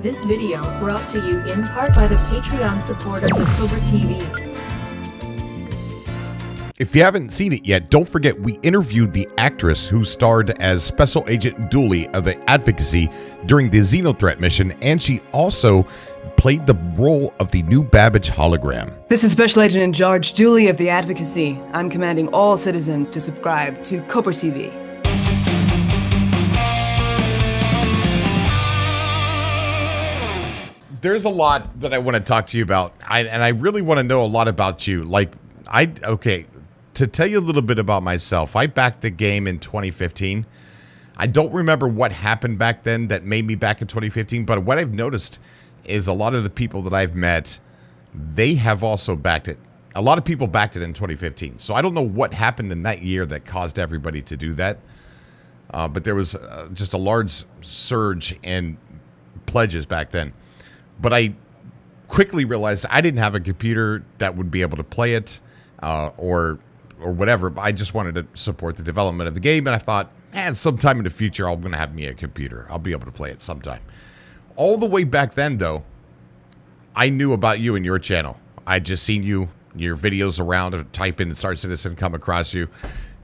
This video brought to you in part by the Patreon supporters of Cobra TV. If you haven't seen it yet, don't forget we interviewed the actress who starred as Special Agent Dooley of the Advocacy during the Xenothreat mission, and she also played the role of the new Babbage hologram. This is Special Agent in Charge Dooley of the Advocacy. I'm commanding all citizens to subscribe to Cobra TV. There's a lot that I want to talk to you about, I, and I really want to know a lot about you. Like, I okay, to tell you a little bit about myself, I backed the game in 2015. I don't remember what happened back then that made me back in 2015, but what I've noticed is a lot of the people that I've met, they have also backed it. A lot of people backed it in 2015. So I don't know what happened in that year that caused everybody to do that. Uh, but there was uh, just a large surge in pledges back then. But I quickly realized I didn't have a computer that would be able to play it uh, or or whatever. But I just wanted to support the development of the game, and I thought, man, sometime in the future, I'm going to have me a computer. I'll be able to play it sometime. All the way back then, though, I knew about you and your channel. I'd just seen you, your videos around, type in and Star Citizen, come across you.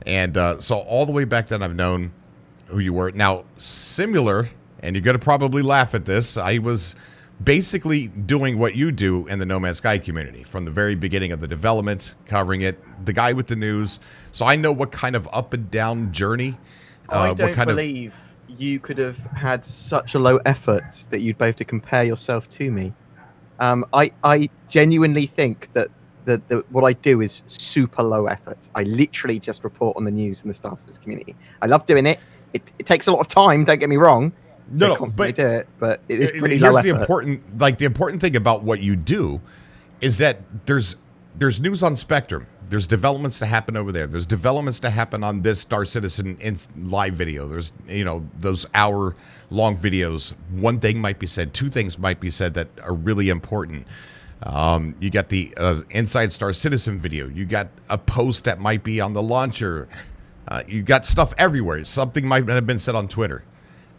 And uh, so all the way back then, I've known who you were. Now, similar, and you're going to probably laugh at this, I was basically doing what you do in the No Man's Sky community from the very beginning of the development, covering it, the guy with the news. So I know what kind of up and down journey. Uh, I don't what kind believe of... you could have had such a low effort that you'd both to compare yourself to me. Um, I, I genuinely think that the, the, what I do is super low effort. I literally just report on the news in the Star Citizen community. I love doing it. It, it takes a lot of time, don't get me wrong, no, no, but it, but it is pretty here's the important, like the important thing about what you do, is that there's there's news on Spectrum. There's developments to happen over there. There's developments to happen on this Star Citizen in live video. There's you know those hour long videos. One thing might be said. Two things might be said that are really important. Um, you got the uh, Inside Star Citizen video. You got a post that might be on the launcher. Uh, you got stuff everywhere. Something might have been said on Twitter.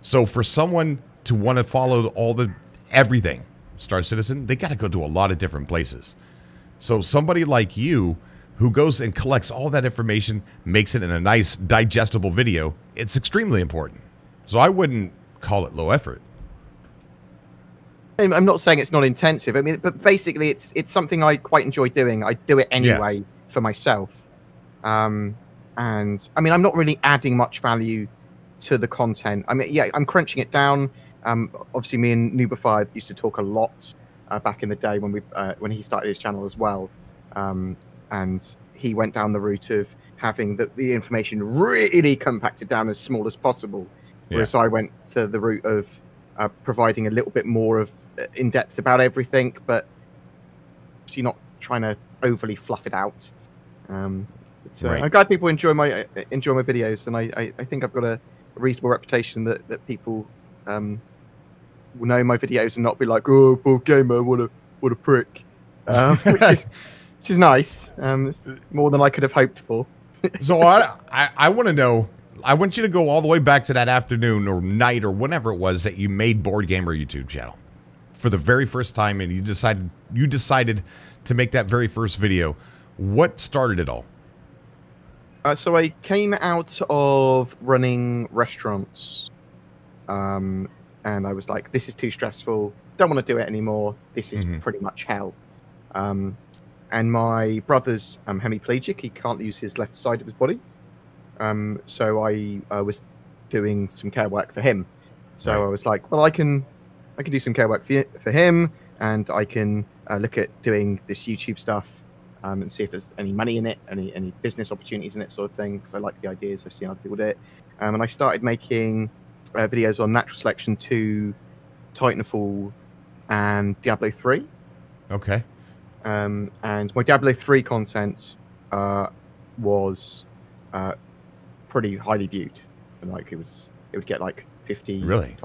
So for someone to want to follow all the everything Star Citizen, they got to go to a lot of different places. So somebody like you who goes and collects all that information, makes it in a nice digestible video, it's extremely important. So I wouldn't call it low effort. I'm not saying it's not intensive. I mean, but basically, it's it's something I quite enjoy doing. I do it anyway yeah. for myself, um, and I mean, I'm not really adding much value to the content. I mean, yeah, I'm crunching it down. Um, obviously, me and Noobifier used to talk a lot uh, back in the day when we uh, when he started his channel as well, um, and he went down the route of having the, the information really compacted down as small as possible. Yeah. Whereas I went to the route of uh, providing a little bit more of uh, in depth about everything, but you're not trying to overly fluff it out. Um, uh, right. I'm glad people enjoy my uh, enjoy my videos, and I, I, I think I've got a a reasonable reputation that that people um, will know my videos and not be like, "Oh, Bored Gamer, what a what a prick," um, which is which is nice. Um, it's more than I could have hoped for. so I I, I want to know. I want you to go all the way back to that afternoon or night or whenever it was that you made Bored Gamer YouTube channel for the very first time, and you decided you decided to make that very first video. What started it all? Uh, so I came out of running restaurants, um, and I was like, "This is too stressful. Don't want to do it anymore. This is mm-hmm. pretty much hell." Um, and my brother's um, hemiplegic; he can't use his left side of his body. Um, so I uh, was doing some care work for him. So right. I was like, "Well, I can, I can do some care work for for him, and I can uh, look at doing this YouTube stuff." Um, and see if there's any money in it, any any business opportunities in it, sort of thing. Because I like the ideas. I've seen other people do it, um, and I started making uh, videos on Natural Selection Two, Titanfall, and Diablo Three. Okay. Um, and my Diablo Three content uh, was uh, pretty highly viewed, and like it was, it would get like fifty, really,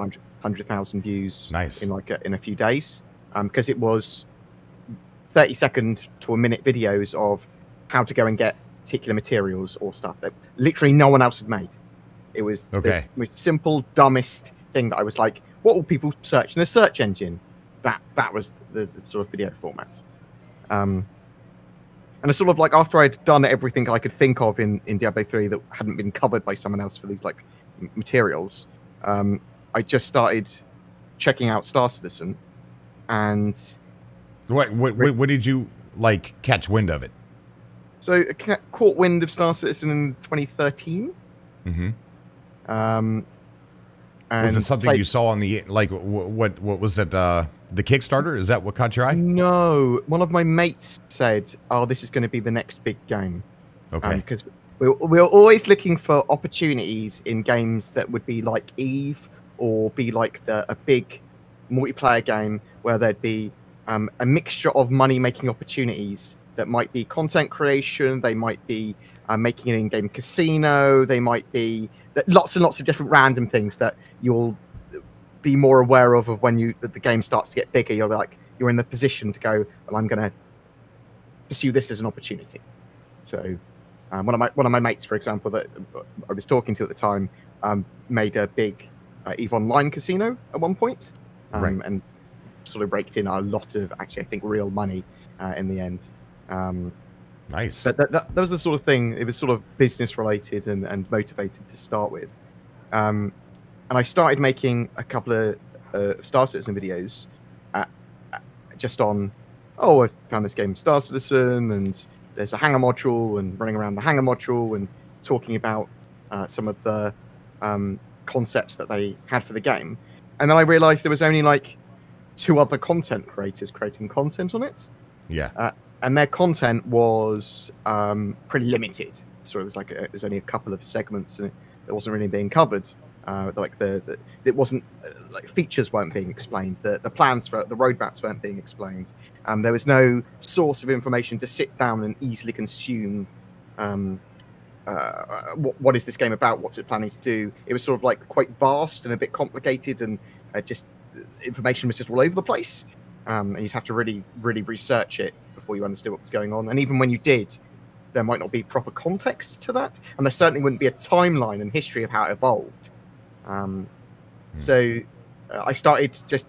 hundred thousand views, nice in like a, in a few days, because um, it was 30 second to a minute videos of how to go and get particular materials or stuff that literally no one else had made. It was okay. the most simple, dumbest thing that I was like, what will people search in a search engine? That that was the, the sort of video format. Um, and it's sort of like after I'd done everything I could think of in, in Diablo 3 that hadn't been covered by someone else for these like m- materials, um, I just started checking out Star Citizen, and What, what, what, what did you like catch wind of it? so I ca- caught wind of Star Citizen in 2013. hmm Um, and Was it something played- you saw on the like? wh- What what was it? Uh, the Kickstarter? Is that what caught your eye? No, one of my mates said, "Oh, this is going to be the next big game." Okay. because we're, we're always looking for opportunities in games that would be like Eve or be like the a big multiplayer game where there'd be um, a mixture of money making opportunities that might be content creation, they might be uh, making an in-game casino, they might be that lots and lots of different random things that you'll be more aware of of when you that the game starts to get bigger. You're like you're in the position to go, well, I'm going to pursue this as an opportunity. So um, one of my one of my mates, for example, that I was talking to at the time, um, made a big uh, Eve Online casino at one point, um, Right. and sort of raked in a lot of actually, I think, real money uh, in the end. Um, nice. but that, that, that was the sort of thing. It was sort of business related and, and motivated to start with. Um, and I started making a couple of uh, Star Citizen videos, uh, uh, just on, oh, I found this game Star Citizen, and there's a hangar module, and running around the hangar module, and talking about uh, some of the um, concepts that they had for the game. And then I realized there was only like two other content creators creating content on it yeah. and their content was um, pretty limited. So it was like a, it was only a couple of segments, and it, wasn't really being covered. Uh, like the, the it wasn't uh, like features weren't being explained. The the plans for the roadmaps weren't being explained. Um, there was no source of information to sit down and easily consume. Um, uh, what, what is this game about? What's it planning to do? It was sort of like quite vast and a bit complicated, and uh, just information was just all over the place um, and you'd have to really, really research it before you understood what was going on. And even when you did, there might not be proper context to that, and there certainly wouldn't be a timeline and history of how it evolved. Um, Hmm. So uh, I started just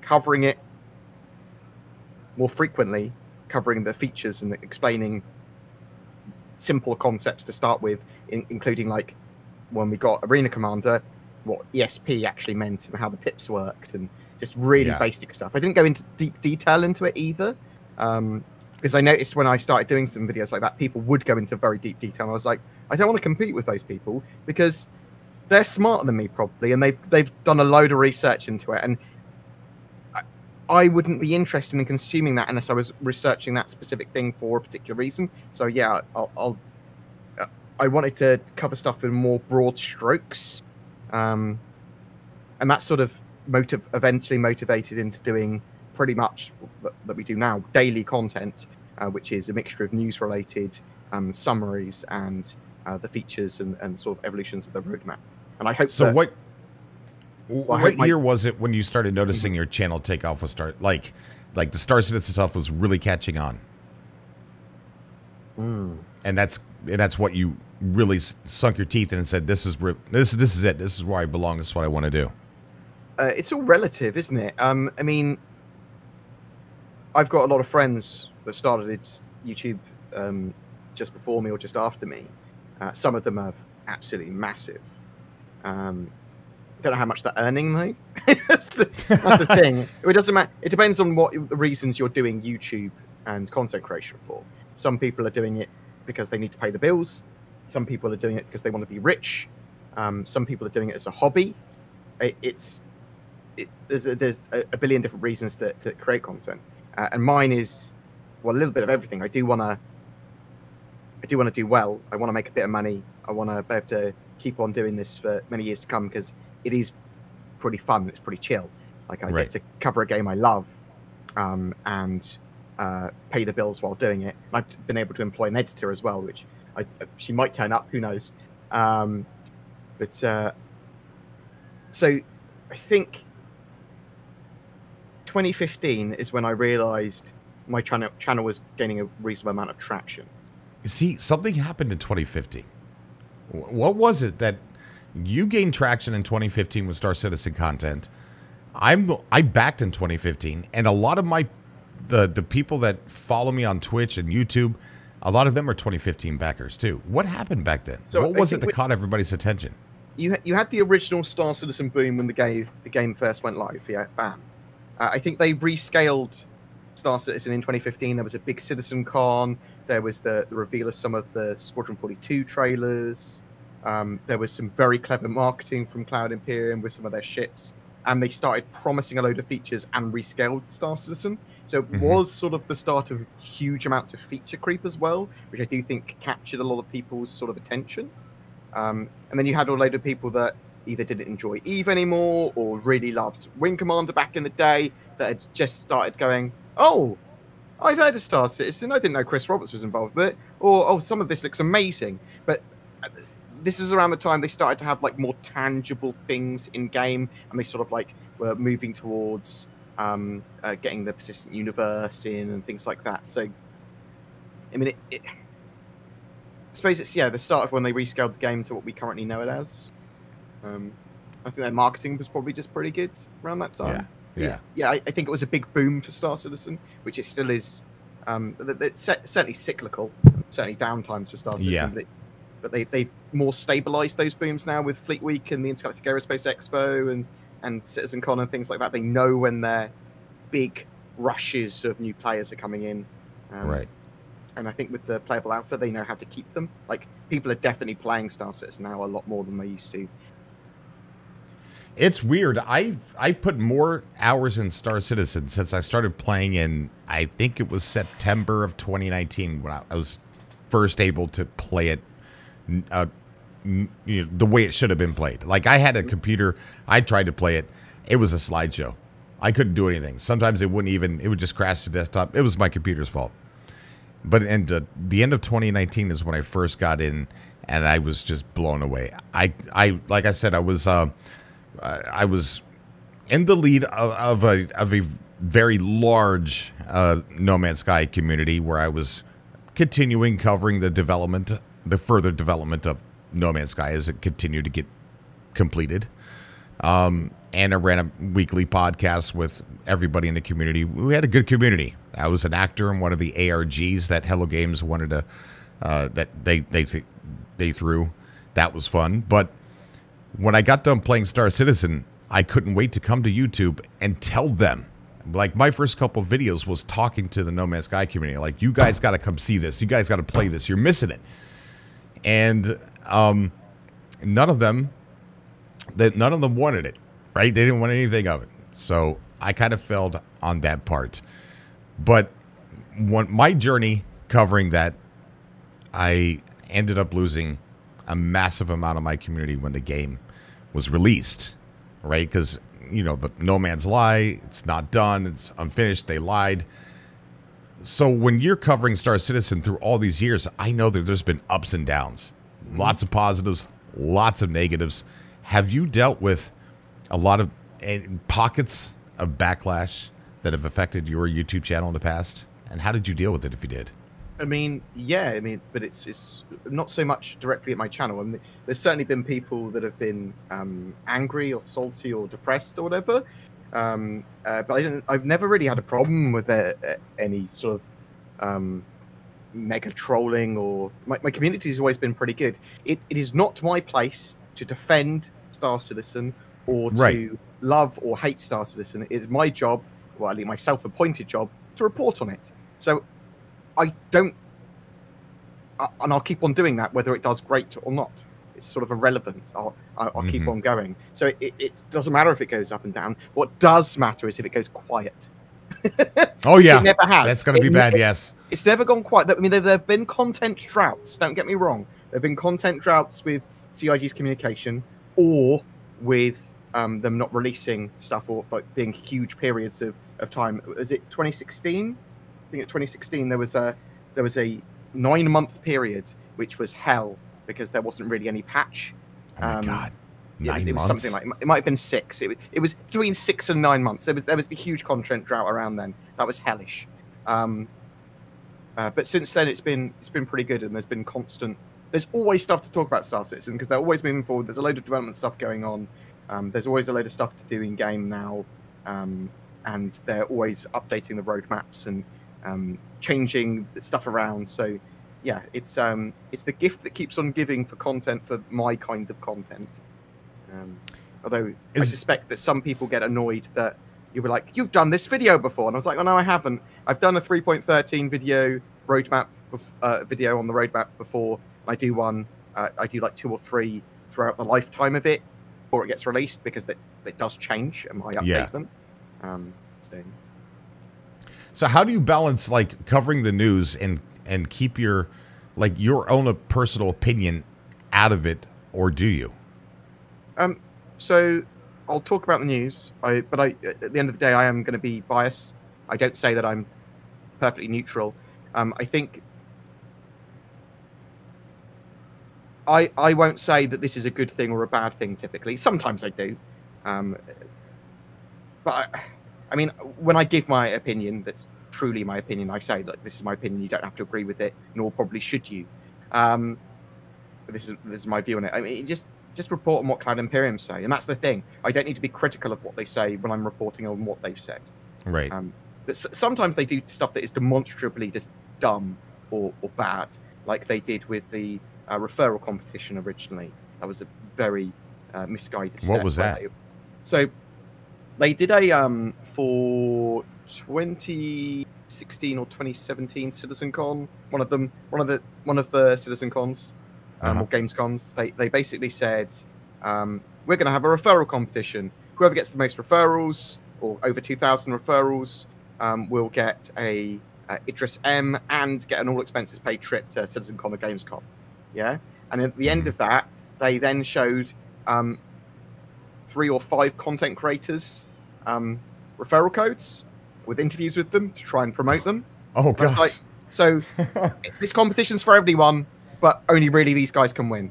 covering it more frequently, covering the features and explaining simple concepts to start with, in, including like when we got Arena Commander, what ESP actually meant and how the pips worked, and just really Yeah. basic stuff. I didn't go into deep detail into it either, um, because I noticed when I started doing some videos like that, people would go into very deep detail. And I was like, I don't want to compete with those people because they're smarter than me probably, and they've they've done a load of research into it, and I, I wouldn't be interested in consuming that unless I was researching that specific thing for a particular reason. So yeah, I'll. I'll uh, I wanted to cover stuff in more broad strokes, um, and that sort of motive eventually motivated into doing pretty much that, that we do now daily content, uh, which is a mixture of news related um, summaries and uh, the features and, and sort of evolutions of the roadmap. And I hope So that, what? I what hope my- year was it when you started noticing your channel take off? Was start like, like the Star Citizen stuff was really catching on, Mm. and that's and that's what you really sunk your teeth in and said, "This is where this this is it. This is where I belong. This is what I want to do." uh, it's all relative, isn't it? Um, I mean, I've got a lot of friends that started YouTube um, just before me or just after me. Uh, some of them are absolutely massive. Um, I don't know how much they're earning though. that's, the, that's the thing. It doesn't matter. It depends on what the reasons you're doing YouTube and content creation for. Some people are doing it because they need to pay the bills. Some people are doing it because they want to be rich. Um, some people are doing it as a hobby. It, it's it, there's a, there's a, billion different reasons to, to create content, uh, and mine is well a little bit of everything. I do want to I do want to do well. I want to make a bit of money. I want to be able to keep on doing this for many years to come because it is pretty fun. It's pretty chill. Like I Right. get to cover a game I love, um, and uh, pay the bills while doing it. I've been able to employ an editor as well, which I, she might turn up. Who knows? Um, but uh, so I think 2015 is when I realized my channel channel was gaining a reasonable amount of traction. You see, something happened in 2015. What was it that you gained traction in 2015 with Star Citizen content. I'm I backed in 2015, and a lot of my the the people that follow me on Twitch and YouTube, a lot of them are 2015 backers too. What happened back then? So what I was it that we- caught everybody's attention? you you had the original Star Citizen boom when the game the game first went live. Yeah, bam. Uh, I think they rescaled Star Citizen in 2015. There was a big Citizen Con. There was the, the reveal of some of the Squadron 42 trailers. Um, there was some very clever marketing from Cloud Imperium with some of their ships, and they started promising a load of features and rescaled Star Citizen. So it Mhm. was sort of the start of huge amounts of feature creep as well, which I do think captured a lot of people's sort of attention. Um, and then you had a load of people that either didn't enjoy Eve anymore or really loved Wing Commander back in the day that had just started going, oh, I've heard of Star Citizen. I didn't know Chris Roberts was involved with it. Or, oh, some of this looks amazing. But this was around the time they started to have like more tangible things in game and they sort of like were moving towards um, uh, getting the persistent universe in and things like that. So, I mean, it, it, I suppose it's yeah the start of when they rescaled the game to what we currently know it as. Um, I think their marketing was probably just pretty good around that time. Yeah. yeah. I, I think it was a big boom for Star Citizen, which it still is. Um, it's certainly cyclical, certainly down times for Star Citizen. Yeah. But, they they've more stabilized those booms now with Fleet Week and the Intergalactic Aerospace Expo and and Citizen Con and things like that. They know when their big rushes of new players are coming in. Um, Right. and I think with the playable alpha, they know how to keep them. Like people are definitely playing Star Citizen now a lot more than they used to. It's weird. I've I've put more hours in Star Citizen since I started playing in I think it was September of 2019 when I, was first able to play it uh, you know, the way it should have been played. Like I had a computer, I tried to play it. It was a slideshow. I couldn't do anything. Sometimes it wouldn't even it would just crash the desktop. It was my computer's fault. But and uh, the end of 2019 is when I first got in and I was just blown away. I I like I said I was uh I was in the lead of, of a of a very large uh, No Man's Sky community where I was continuing covering the development, the further development of No Man's Sky as it continued to get completed. Um, and I ran a weekly podcast with everybody in the community. We had a good community. I was an actor in one of the ARGs that Hello Games wanted to uh, that they they th- they threw. That was fun, but when I got done playing Star Citizen, I couldn't wait to come to YouTube and tell them. Like my first couple videos was talking to the No Man's Sky community. Like, you guys got to come see this. You guys got to play this. You're missing it. And um, none of them, that none of them wanted it. Right? They didn't want anything of it. So I kind of failed on that part. But when my journey covering that, I ended up losing a massive amount of my community when the game was released, right? Because you know the No Man's Lie, it's not done, it's unfinished. They lied. So when you're covering Star Citizen through all these years, I know that there's been ups and downs, lots of positives, lots of negatives. Have you dealt with a lot of pockets of backlash that have affected your YouTube channel in the past? And how did you deal with it if you did? I mean, yeah, I mean, but it's it's not so much directly at my channel. I mean, there's certainly been people that have been um, angry or salty or depressed or whatever. Um, uh, but I didn't. I've never really had a problem with uh, uh, any sort of um, mega trolling or my, my community has always been pretty good. It, it is not my place to defend Star Citizen or to Right. love or hate Star Citizen. It is my job, well, at least my self-appointed job, to report on it. So I don't, uh, and I'll keep on doing that whether it does great or not. It's sort of irrelevant. I'll, I'll, I'll keep Mhm. on going. So it, it doesn't matter if it goes up and down. What does matter is if it goes quiet. Oh yeah, it never has. that's going to be bad. never- Yes. It's never gone quiet. I mean, there, there have been content droughts. Don't get me wrong. There have been content droughts with CIG's communication or with um, them not releasing stuff or like being huge periods of, of time. Is it 2016? I think at 2016 there was a there was a nine month period which was hell because there wasn't really any patch. Oh my Um, god, It nine was, it was something like it might have been six. It, was- it was between six and nine months. There was there was the huge content drought around then. That was hellish. Um, uh, but since then, it's been it's been pretty good, and there's been constant there's always stuff to talk about Star Citizen because they're always moving forward. There's a load of development stuff going on. Um, there's always a load of stuff to do in game now, um, and they're always updating the roadmaps and um, changing stuff around. So, yeah, it's um, it's the gift that keeps on giving for content for my kind of content. Um, although I suspect that some people get annoyed that you were like, "You've done this video before," and I was like, "Oh no, I haven't. I've done a 3.13 video roadmap uh, video on the roadmap before. I do one. Uh, I do like two or three throughout the lifetime of it before it gets released because it, it does change and I update Yeah. them. Um, so So how do you balance like covering the news and and keep your like your own personal opinion out of it, or do you? Um, so I'll talk about the news. I, but I, at the end of the day, I am going to be biased. I don't say that I'm perfectly neutral. Um, I think I I won't say that this is a good thing or a bad thing. Typically, sometimes I do. Um, but I, I mean, when I give my opinion, that's truly my opinion. I say that this is my opinion. You don't have to agree with it, nor probably should you. Um, but this is this is my view on it. I mean, just just report on what Cloud Imperium say, and that's the thing. I don't need to be critical of what they say when I'm reporting on what they've said. Right. Um, but s- sometimes they do stuff that is demonstrably just dumb or, or bad, like they did with the uh, referral competition originally. That was a very uh, misguided. What step was that? they- so they did a um for 2016 or 2017 CitizenCon. One of them, one of the one of the Citizen Cons um, Uh-huh. or Gamescoms. They they basically said um, we're going to have a referral competition. Whoever gets the most referrals or over 2,000 referrals um, will get a uh, Idris M and get an all expenses paid trip to CitizenCon or Gamescom. Yeah, and at the end Mhm. of that, they then showed um, three or five content creators um, referral codes with interviews with them to try and promote them. oh gosh. like so. this competition's for everyone, but only really these guys can win.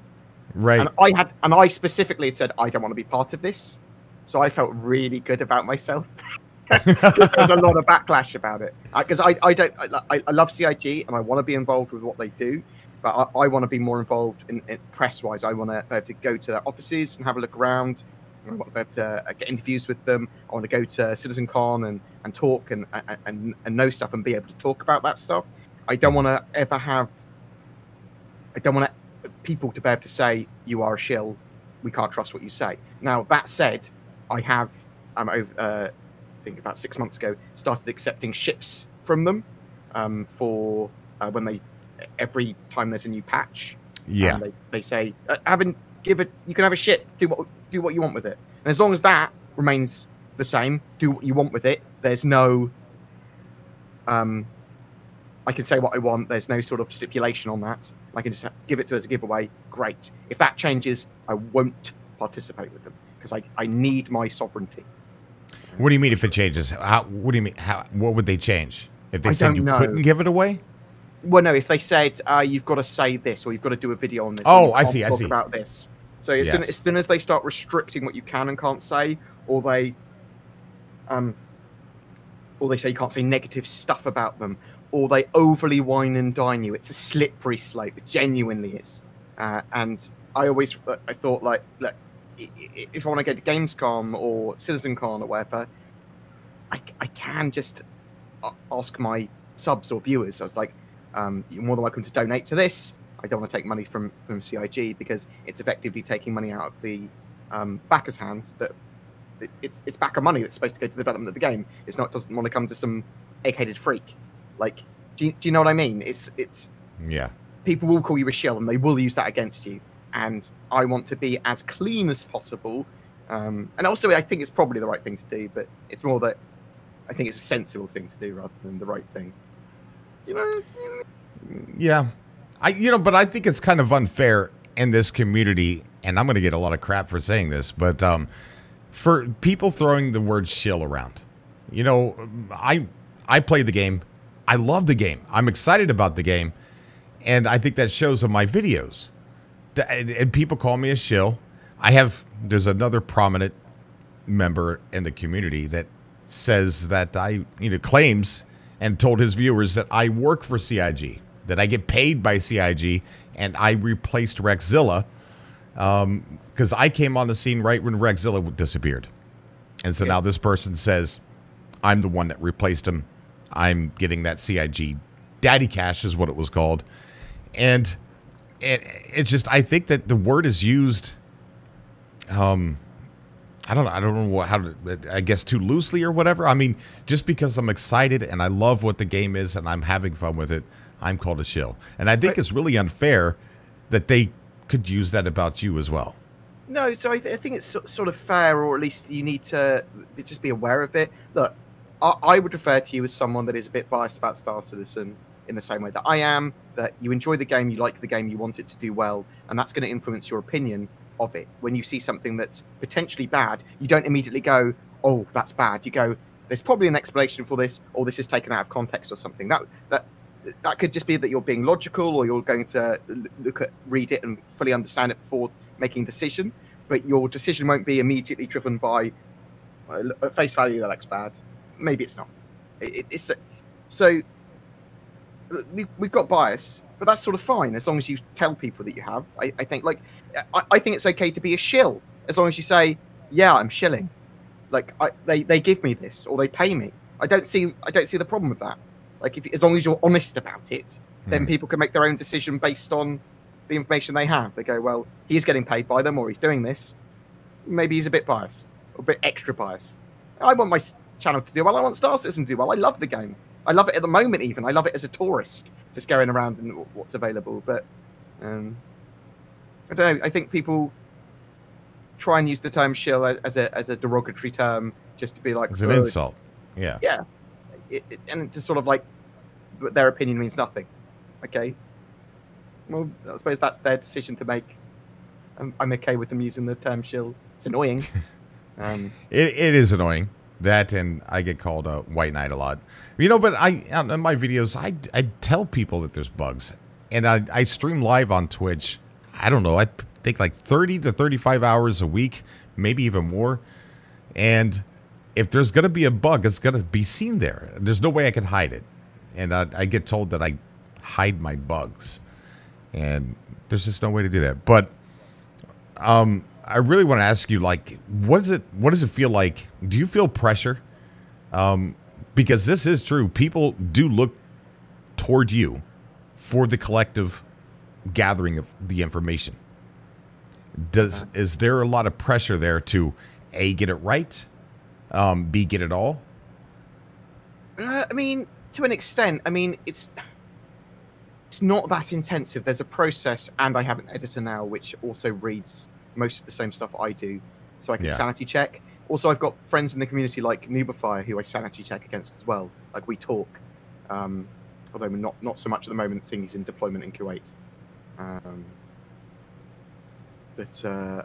right. And I had, and I specifically had said I don't want to be part of this, so I felt really good about myself. there was a lot of backlash about it because I, I don't I, I love CIG and I want to be involved with what they do, but I, I want to be more involved in, in press wise. I want to be able to go to their offices and have a look around. I want to be able to uh, get interviews with them. I want to go to CitizenCon and, and talk and, and, and, know stuff and be able to talk about that stuff. I don't want to ever have. I don't want to, people to be able to say you are a shill. We can't trust what you say. Now that said, I have um, over, uh, I think about six months ago started accepting ships from them um, for uh, when they every time there's a new patch. yeah. they, they say uh, having give it. You can have a ship. Do what do what you want with it. And as long as that remains the same, do what you want with it. There's no. Um, I can say what I want. There's no sort of stipulation on that. I can just give it to as a giveaway. Great. If that changes, I won't participate with them because I, I need my sovereignty. What do you mean if it changes? How? What do you mean? How? What would they change if they I said you know. couldn't give it away? Well, no, if they said uh, you've got to say this or you've got to do a video on this. Oh, I see, I Talk see. about this. So as, soon, as soon as they start restricting what you can and can't say, or they, um, or they say you can't say negative stuff about them, or they overly wine and dine you, it's a slippery slope. It genuinely is. Uh, and I always, uh, I thought like, look, i- i- if I want to go to Gamescom or CitizenCon or whatever, I can just ask my subs or viewers. I was like, um, you're more than welcome to donate to this. I don't want to take money from from CIG because it's effectively taking money out of the um, backers' hands. That it, it's it's backer money that's supposed to go to the development of the game. It's not doesn't want to come to some egg-headed freak. Like, do you, do you know what I mean? It's it's Yeah. people will call you a shill and they will use that against you. And I want to be as clean as possible. Um, and also, I think it's probably the right thing to do, but it's more that I think it's a sensible thing to do rather than the right thing. You know? Yeah. I you know, but I think it's kind of unfair in this community, and I'm gonna get a lot of crap for saying this, but um for people throwing the word shill around. You know, I I play the game. I love the game. I'm excited about the game. And I think that shows in my videos. And people call me a shill. I have there's another prominent member in the community that says that I, you know, claims and told his viewers that I work for CIG, that I get paid by CIG, and I replaced Rexzilla because I came on the scene right when Rexzilla disappeared. And so now this person says, I'm the one that replaced him. I'm getting that CIG. Daddy Cash is what it was called. And it, it's just, I think that the word is used, um, I don't know. I don't know what, how to, I guess too loosely or whatever. I mean, just because I'm excited and I love what the game is and I'm having fun with it, I'm called a shill. And I think But- it's really unfair that they could use that about you as well. No, so I, th- I think it's so- sort of fair, or at least you need to just be aware of it. Look, I, I would refer to you as someone that is a bit biased about Star Citizen in the same way that I am. That you enjoy the game, you like the game, you want it to do well, and that's going to influence your opinion of it. When you see something that's potentially bad, you don't immediately go, "Oh, that's bad." You go, "There's probably an explanation for this, or this is taken out of context, or something." That that that could just be that you're being logical, or you're going to look at, read it, and fully understand it before making a decision. But your decision won't be immediately driven by uh, face value that looks bad. Maybe it's not. It, it- it's so we, we've got bias, but that's sort of fine as long as you tell people that you have. I, I think like I, I think it's okay to be a shill as long as you say, yeah, I'm shilling. Like I, they they give me this or they pay me. I don't see I don't see the problem with that. Like if as long as you're honest about it, then Hmm. people can make their own decision based on the information they have. They go, well, he's getting paid by them or he's doing this. Maybe he's a bit biased or a bit extra biased. I want my channel to do well. I want Star Citizen to do well. I love the game. I love it at the moment, even. I love it as a tourist, just going around and what's available. But um, I don't know. I think people try and use the term shill as a as a derogatory term, just to be like, It's an "Oh, insult. Yeah. yeah, it, it- and to sort of like their opinion means nothing. Okay, well, I suppose that's their decision to make. I'm, I'm okay with them using the term shill. It's annoying. um, It, it is annoying that, and I get called a white knight a lot. You know, but I on in my videos, I I tell people that there's bugs, and I I stream live on Twitch. I don't know. I think like 30 to 35 hours a week, maybe even more. And if there's gonna be a bug, it's gonna be seen there. There's no way I can hide it, and I, I get told that I hide my bugs, and there's just no way to do that. But um, I really want to ask you, like, what is it? What does it feel like? Do you feel pressure? Um, because this is true. People do look toward you for the collective gathering of the information. Does is there a lot of pressure there to a get it right, um, b get it all? Uh, I mean, to an extent. I mean, it's it's not that intensive. There's a process, and I have an editor now which also reads most of the same stuff I do, so I can Yeah. sanity check. Also, I've got friends in the community like Noobifier who I sanity check against as well. Like we talk, um, although we're not not so much at the moment, seeing he's in deployment in Kuwait. Um, but uh,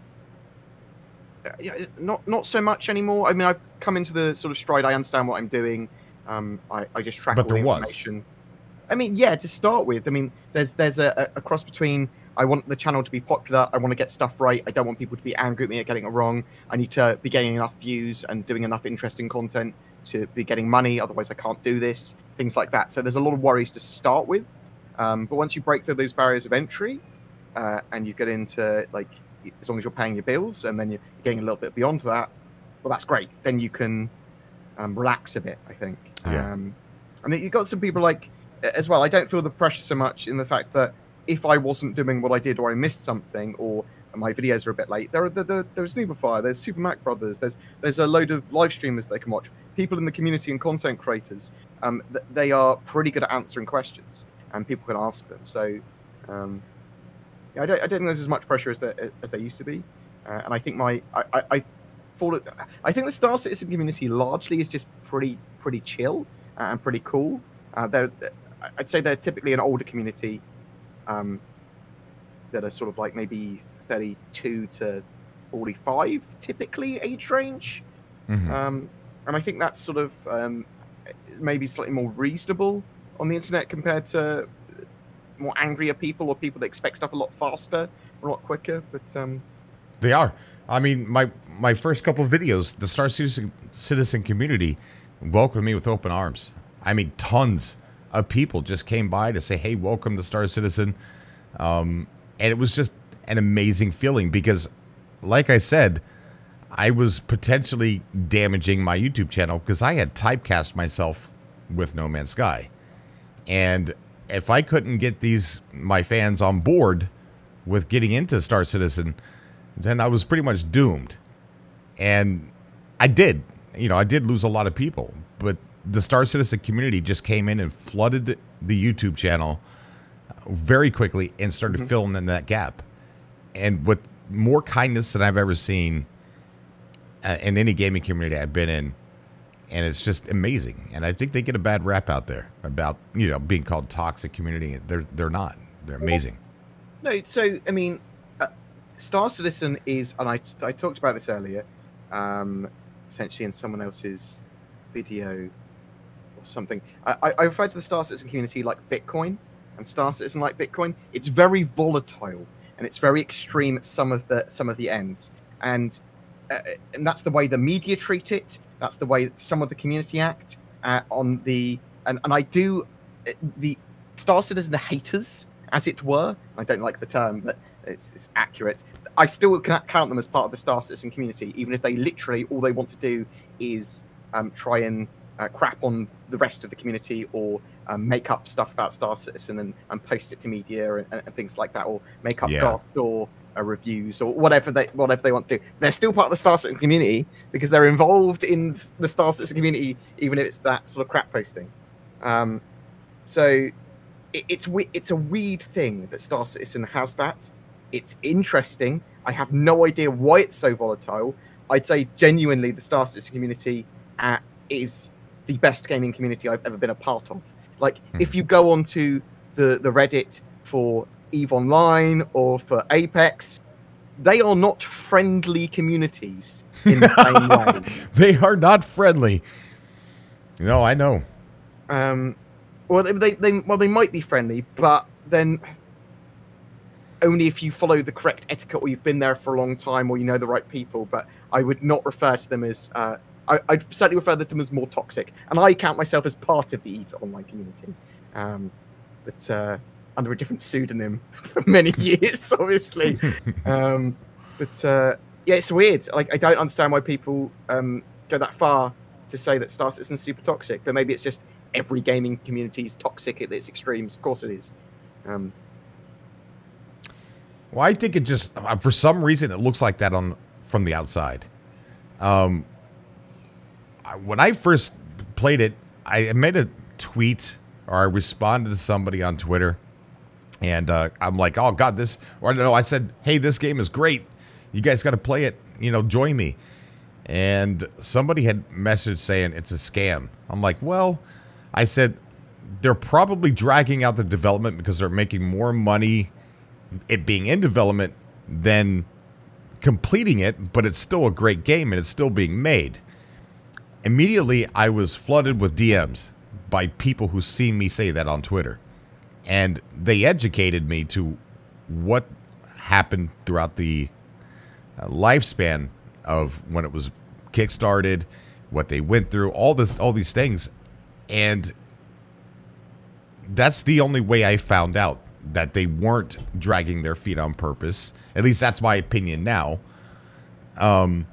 yeah, not not so much anymore. I mean, I've come into the sort of stride. I understand what I'm doing. Um, I, I just track But all the there was. information. I mean, yeah, to start with. I mean, there's there's a, a cross between I want the channel to be popular. I want to get stuff right. I don't want people to be angry at me at getting it wrong. I need to be getting enough views and doing enough interesting content to be getting money. Otherwise, I can't do this. Things like that. So there's a lot of worries to start with. Um, but once you break through those barriers of entry, uh, and you get into like as long as you're paying your bills, and then you're getting a little bit beyond that, well, that's great. Then you can um, relax a bit. I think. Yeah. Um, and you've got some people like as well. I don't feel the pressure so much in the fact that if I wasn't doing what I did or I missed something or my videos are a bit late, there are the, the, there's Noobifier, there's Super Mac Brothers, there's there's a load of live streamers they can watch. People in the community and content creators, um, th- they are pretty good at answering questions, and people can ask them. So, um, I don't, I don't think there's as much pressure as there as there used to be, uh, and I think my I I, I it, I think the Star Citizen community largely is just pretty pretty chill uh, and pretty cool. Uh, they're I'd say they're typically an older community um, that are sort of like maybe 32 to 45 typically age range Mhm. um, and i think that's sort of um, maybe slightly more reasonable on the internet compared to more angrier people or people that expect stuff a lot faster a lot quicker but um, They are. I mean, my my first couple of videos, the Star Citizen, Citizen community welcomed me with open arms. I mean, tons of people just came by to say, "Hey, welcome to Star Citizen." Um, and it was just an amazing feeling because, like I said, I was potentially damaging my YouTube channel because I had typecast myself with No Man's Sky. And if I couldn't get these my fans on board with getting into Star Citizen, then I was pretty much doomed. And I did. You know, I did lose a lot of people, but the Star Citizen community just came in and flooded the, the YouTube channel very quickly and started mm-hmm. filling in that gap. And with more kindness than I've ever seen uh, in any gaming community I've been in, and it's just amazing. And I think they get a bad rap out there about you know being called toxic community. They're they're not. They're amazing. No, so I mean, uh, Star Citizen is, and I I talked about this earlier, um, potentially in someone else's video or something. I, I refer to the Star Citizen community like Bitcoin, and Star Citizen like Bitcoin. It's very volatile and it's very extreme at some of the some of the ends, and uh, and that's the way the media treat it. That's the way some of the community act uh, on the and and I do uh, the Star Citizen haters, as it were. I don't like the term, but it's, it's accurate. I still cannot count them as part of the Star Citizen community, even if they literally all they want to do is um, try and uh, crap on the rest of the community or um, make up stuff about Star Citizen and, and post it to media and, and things like that, or make up yeah. or uh, reviews or whatever they whatever they want to do. They're still part of the Star Citizen community because they're involved in the Star Citizen community, even if it's that sort of crap posting. Um, so it, it's it's a weird thing that Star Citizen has that. It's interesting. I have no idea why it's so volatile. I'd say genuinely the Star Citizen community uh, is the best gaming community I've ever been a part of. Like mm. if you go onto the the Reddit for Eve Online or for Apex, they are not friendly communities in the same way. They are not friendly. No, I know. Um, well, they, they well they might be friendly, but then only if you follow the correct etiquette or you've been there for a long time or you know the right people. But I would not refer to them as. Uh, I, would certainly refer to them as more toxic, and I count myself as part of the Eve Online community. Um, but uh, under a different pseudonym for many years, obviously. um, but uh, yeah, it's weird. Like I don't understand why people um, go that far to say that Star Citizen's super toxic. But maybe it's just every gaming community is toxic at its extremes. Of course it is. Um, well, I think it just uh, for some reason it looks like that on from the outside. Um, when I first played it, I made a tweet or I responded to somebody on Twitter and uh, I'm like, oh god, this. Or no, I said, hey, this game is great. You guys got to play it. You know, join me. And somebody had messaged saying it's a scam. I'm like, well, I said they're probably dragging out the development because they're making more money it being in development than completing it, but it's still a great game and it's still being made. Immediately, I was flooded with DMs by people who seen me say that on Twitter and they educated me to what happened throughout the uh, lifespan of when it was kickstarted, what they went through, all this, all these things, and that's the only way I found out that they weren't dragging their feet on purpose. At least that's my opinion now. Um,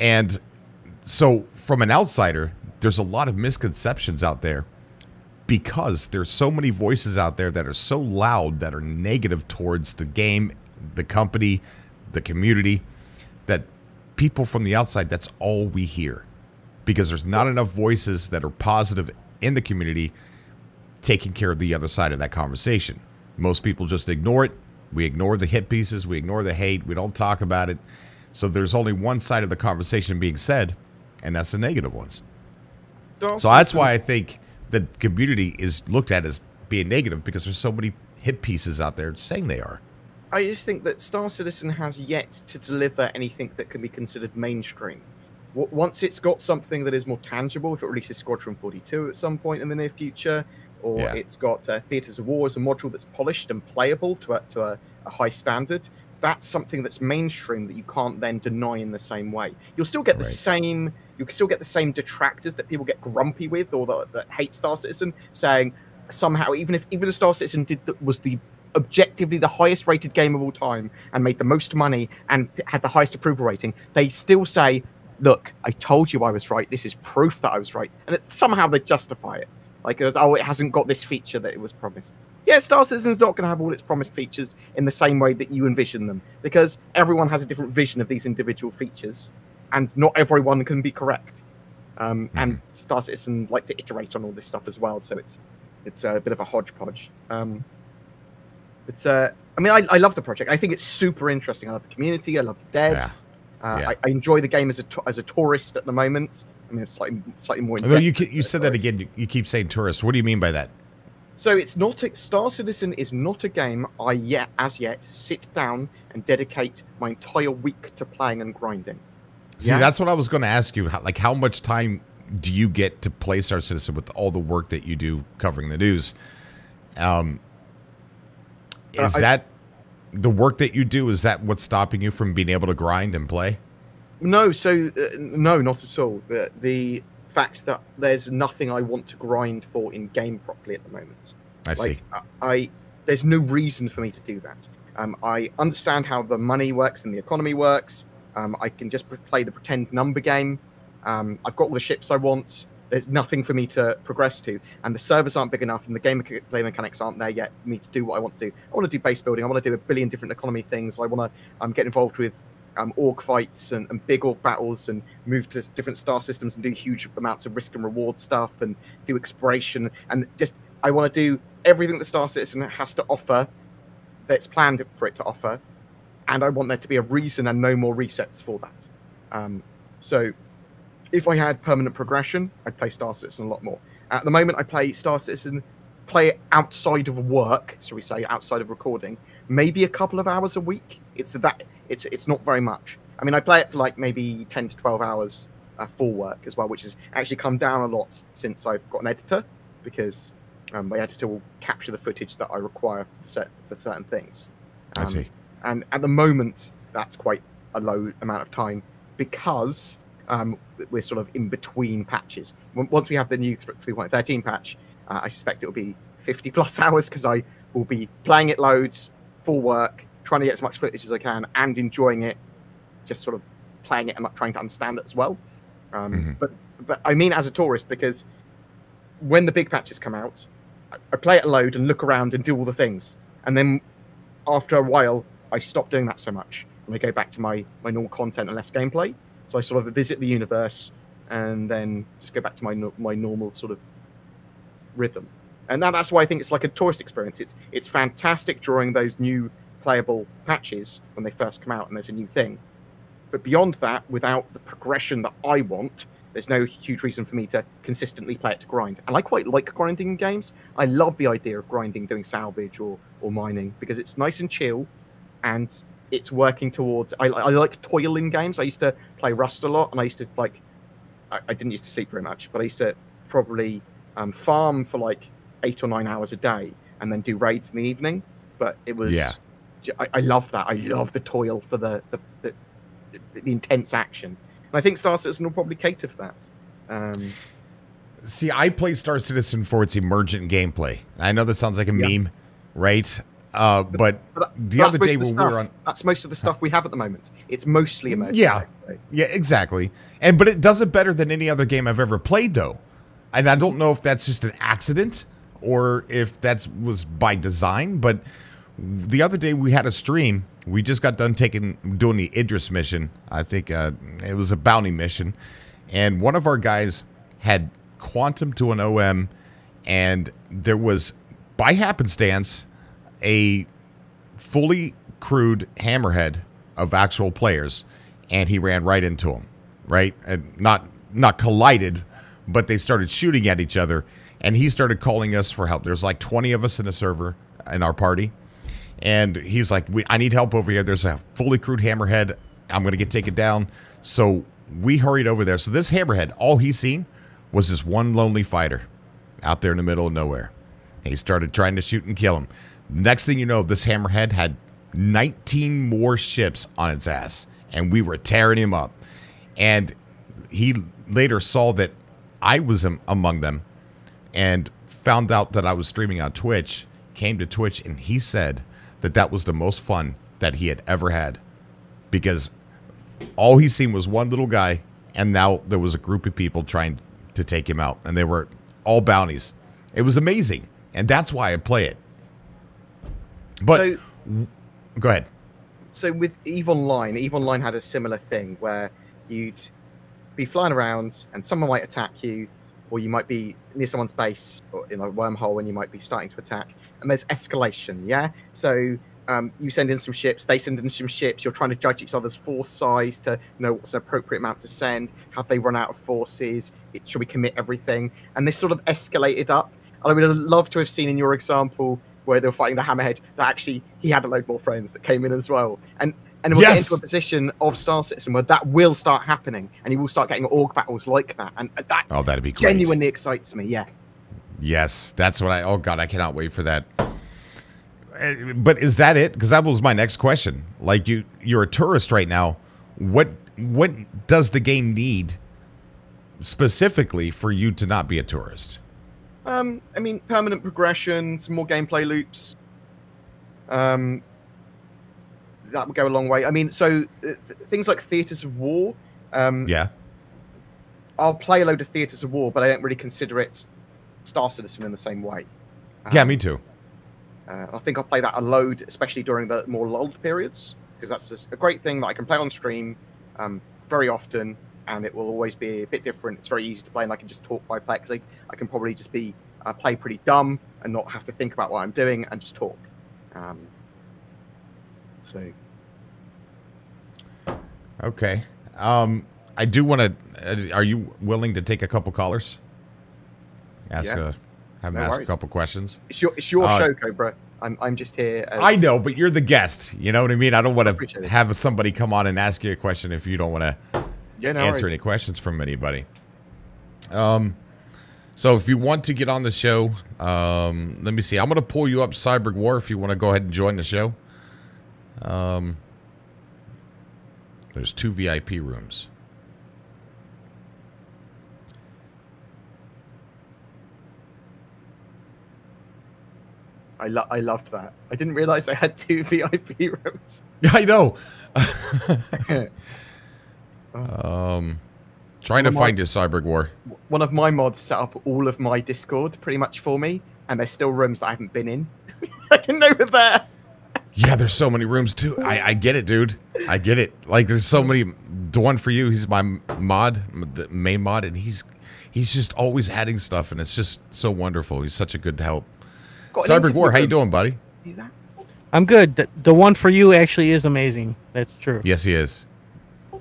and so from an outsider, there's a lot of misconceptions out there because there's so many voices out there that are so loud that are negative towards the game, the company, the community that people from the outside that's all we hear because there's not enough voices that are positive in the community taking care of the other side of that conversation. Most people just ignore it. We ignore the hit pieces, we ignore the hate, we don't talk about it. So there's only one side of the conversation being said, and that's the negative ones. So that's why I think the community is looked at as being negative because there's so many hit pieces out there saying they are. I just think that Star Citizen has yet to deliver anything that can be considered mainstream. Once it's got something that is more tangible, if it releases Squadron 42 at some point in the near future, or yeah. it's got uh, Theaters of War as a module that's polished and playable to a, to a, a high standard, that's something that's mainstream that you can't then deny in the same way. You'll still get the right. same you can still get the same detractors that people get grumpy with or that, that hate Star Citizen, saying somehow even if even if Star Citizen did that was the objectively the highest rated game of all time and made the most money and had the highest approval rating, they still say, "Look, I told you I was right. This is proof that I was right," and it, somehow they justify it. Like, it was, oh, it hasn't got this feature that it was promised. Yeah, Star Citizen's not going to have all its promised features in the same way that you envision them, because everyone has a different vision of these individual features, and not everyone can be correct. Um, and Star Citizen like to iterate on all this stuff as well, so it's it's a bit of a hodgepodge. Um, it's uh, I mean, I, I love the project. I think it's super interesting. I love the community. I love the devs. Uh, Yeah. I, I enjoy the game as a as a tourist at the moment. I mean, it's slightly slightly more. Although you you said that again. You, you keep saying tourist. What do you mean by that? So it's not a, Star Citizen is not a game I yet as yet sit down and dedicate my entire week to playing and grinding. See, Yeah. that's what I was going to ask you. How, like, how much time do you get to play Star Citizen with all the work that you do covering the news? Um, Uh, is I- that the work that you do? Is that what's stopping you from being able to grind and play? No, so uh, no, not at all. The, the fact that there's nothing I want to grind for in game properly at the moment. I see. Like I, I there's no reason for me to do that. Um, I understand how the money works and the economy works. Um, I can just play the pretend number game. Um, I've got all the ships I want. There's nothing for me to progress to, and the servers aren't big enough, and the game play mechanics aren't there yet for me to do what I want to do. I want to do base building. I want to do a billion different economy things. I want to um, get involved with um, org fights and, and big org battles, and move to different star systems and do huge amounts of risk and reward stuff, and do exploration, and just I want to do everything that Star Citizen has to offer that's planned for it to offer, and I want there to be a reason and no more resets for that. Um, so, if I had permanent progression, I'd play Star Citizen a lot more. At the moment, I play Star Citizen, play it outside of work, shall we say, outside of recording, maybe a couple of hours a week. It's that it's it's not very much. I mean, I play it for like maybe ten to twelve hours uh, for work as well, which has actually come down a lot since I've got an editor because um, my editor will capture the footage that I require for, set, for certain things. I Um, see. And at the moment, that's quite a low amount of time because um, we're sort of in between patches. Once we have the new 3.13 patch, uh, I suspect it will be 50 plus hours because I will be playing it loads, full work, trying to get as much footage as I can, and enjoying it, just sort of playing it and not trying to understand it as well. Um, Mhm. But but I mean as a tourist because when the big patches come out, I- I play it a load and look around and do all the things, and then after a while, I stop doing that so much and I go back to my my normal content and less gameplay. So I sort of visit the universe and then just go back to my my normal sort of rhythm. And that, that's why I think it's like a tourist experience. It's it's fantastic during those new playable patches when they first come out and there's a new thing. But beyond that, without the progression that I want, there's no huge reason for me to consistently play it to grind. And I quite like grinding in games. I love the idea of grinding, doing salvage or or mining because it's nice and chill, and it's working towards. I, I like toil in games. I used to play Rust a lot, and I used to like. I, I didn't used to sleep very much, but I used to probably um, farm for like eight or nine hours a day, and then do raids in the evening. But it was. Yeah. I love that. I love the toil for the the, the, the, the intense action. And I think Star Citizen will probably cater for that. Um, See, I play Star Citizen for its emergent gameplay. I know that sounds like a Yeah. meme, right? Uh, but but that- the other most day of the when we were stuff- on, that's most of the stuff we have at the moment. It's mostly emergent. Yeah. gameplay. yeah, exactly. And but it does it better than any other game I've ever played, though. And I don't know if that's just an accident or if that was by design. But the other day we had a stream. We just got done taking doing the Idris mission. I think uh, it was a bounty mission, and one of our guys had quantum to an OM, and there was by happenstance a fully crewed hammerhead of actual players, and he ran right into him, right, and not not collided, but they started shooting at each other, and he started calling us for help. There's like 20 of us in a server in our party, and he's like, "I need help over here. There's a fully crewed hammerhead. I'm gonna get taken down." So we hurried over there. So this hammerhead, all he's seen was this one lonely fighter out there in the middle of nowhere. And he started trying to shoot and kill him. Next thing you know, this hammerhead had 19 more ships on its ass, and we were tearing him up. And he later saw that I was among them and found out that I was streaming on Twitch came to Twitch and he said that that was the most fun that he had ever had because all he seen was one little guy and now there was a group of people trying to take him out and they were all bounties. It was amazing. And that's why I play it. But so, go ahead. So with Eve Online, Eve Online had a similar thing where you'd be flying around and someone might attack you, or you might be near someone's base or in a wormhole and you might be starting to attack. And there's escalation, yeah? So um, you send in some ships, they send in some ships. You're trying to judge each other's force size to know what's an appropriate amount to send. Have they run out of forces? It, should we commit everything? And this sort of escalated up. And I would have loved to have seen in your example where they were fighting the Hammerhead that actually he had a load more friends that came in as well. And and we'll yes. get into a position of Star Citizen where that will start happening, and you will start getting org battles like that, and that oh, that'd be great. genuinely excites me. Yeah. Yes, that's what I. Oh God, I cannot wait for that. Eh, but is that it? Because that was my next question. Like you, you're a tourist right now. What what does the game need specifically for you to not be a tourist? Um, I mean, permanent progression, some more gameplay loops. Um, that would go a long way. I mean, so th- things like theaters of war. Um, yeah. I'll play a load of theaters of war, but I don't really consider it Star Citizen in the same way. Um, yeah, me too. Uh, I think I'll play that a load, especially during the more lulled periods, because that's a great thing that I can play on stream um, very often, and it will always be a bit different. It's very easy to play, and I can just talk by play because I, I can probably just be uh, play pretty dumb and not have to think about what I'm doing and just talk. Um, so. Okay. Um, I do want to. Uh, are you willing to take a couple callers? Ask yeah. a have no ask a couple questions. It's your it's your uh, show, Cobra. I'm I'm just here. As... I know, but you're the guest. You know what I mean. I don't want to have somebody come on and ask you a question if you don't want to yeah, no answer worries. any questions from anybody. Um, so if you want to get on the show, um, let me see. I'm going to pull you up Cyborg War if you want to go ahead and join the show. Um, there's two VIP rooms. I lo- I loved that. I didn't realize I had two VIP rooms. I know. um, trying to find my, his Cyborg War. One of my mods set up all of my Discord pretty much for me, and there's still rooms that I haven't been in. I didn't know were there. Yeah, there's so many rooms too. I, I get it, dude. I get it. Like there's so many. The one for you, he's my mod, the main mod, and he's he's just always adding stuff, and it's just so wonderful. He's such a good help. Cyber War, how you doing, buddy? I'm good. The, the, one for you actually is amazing. That's true. Yes, he is.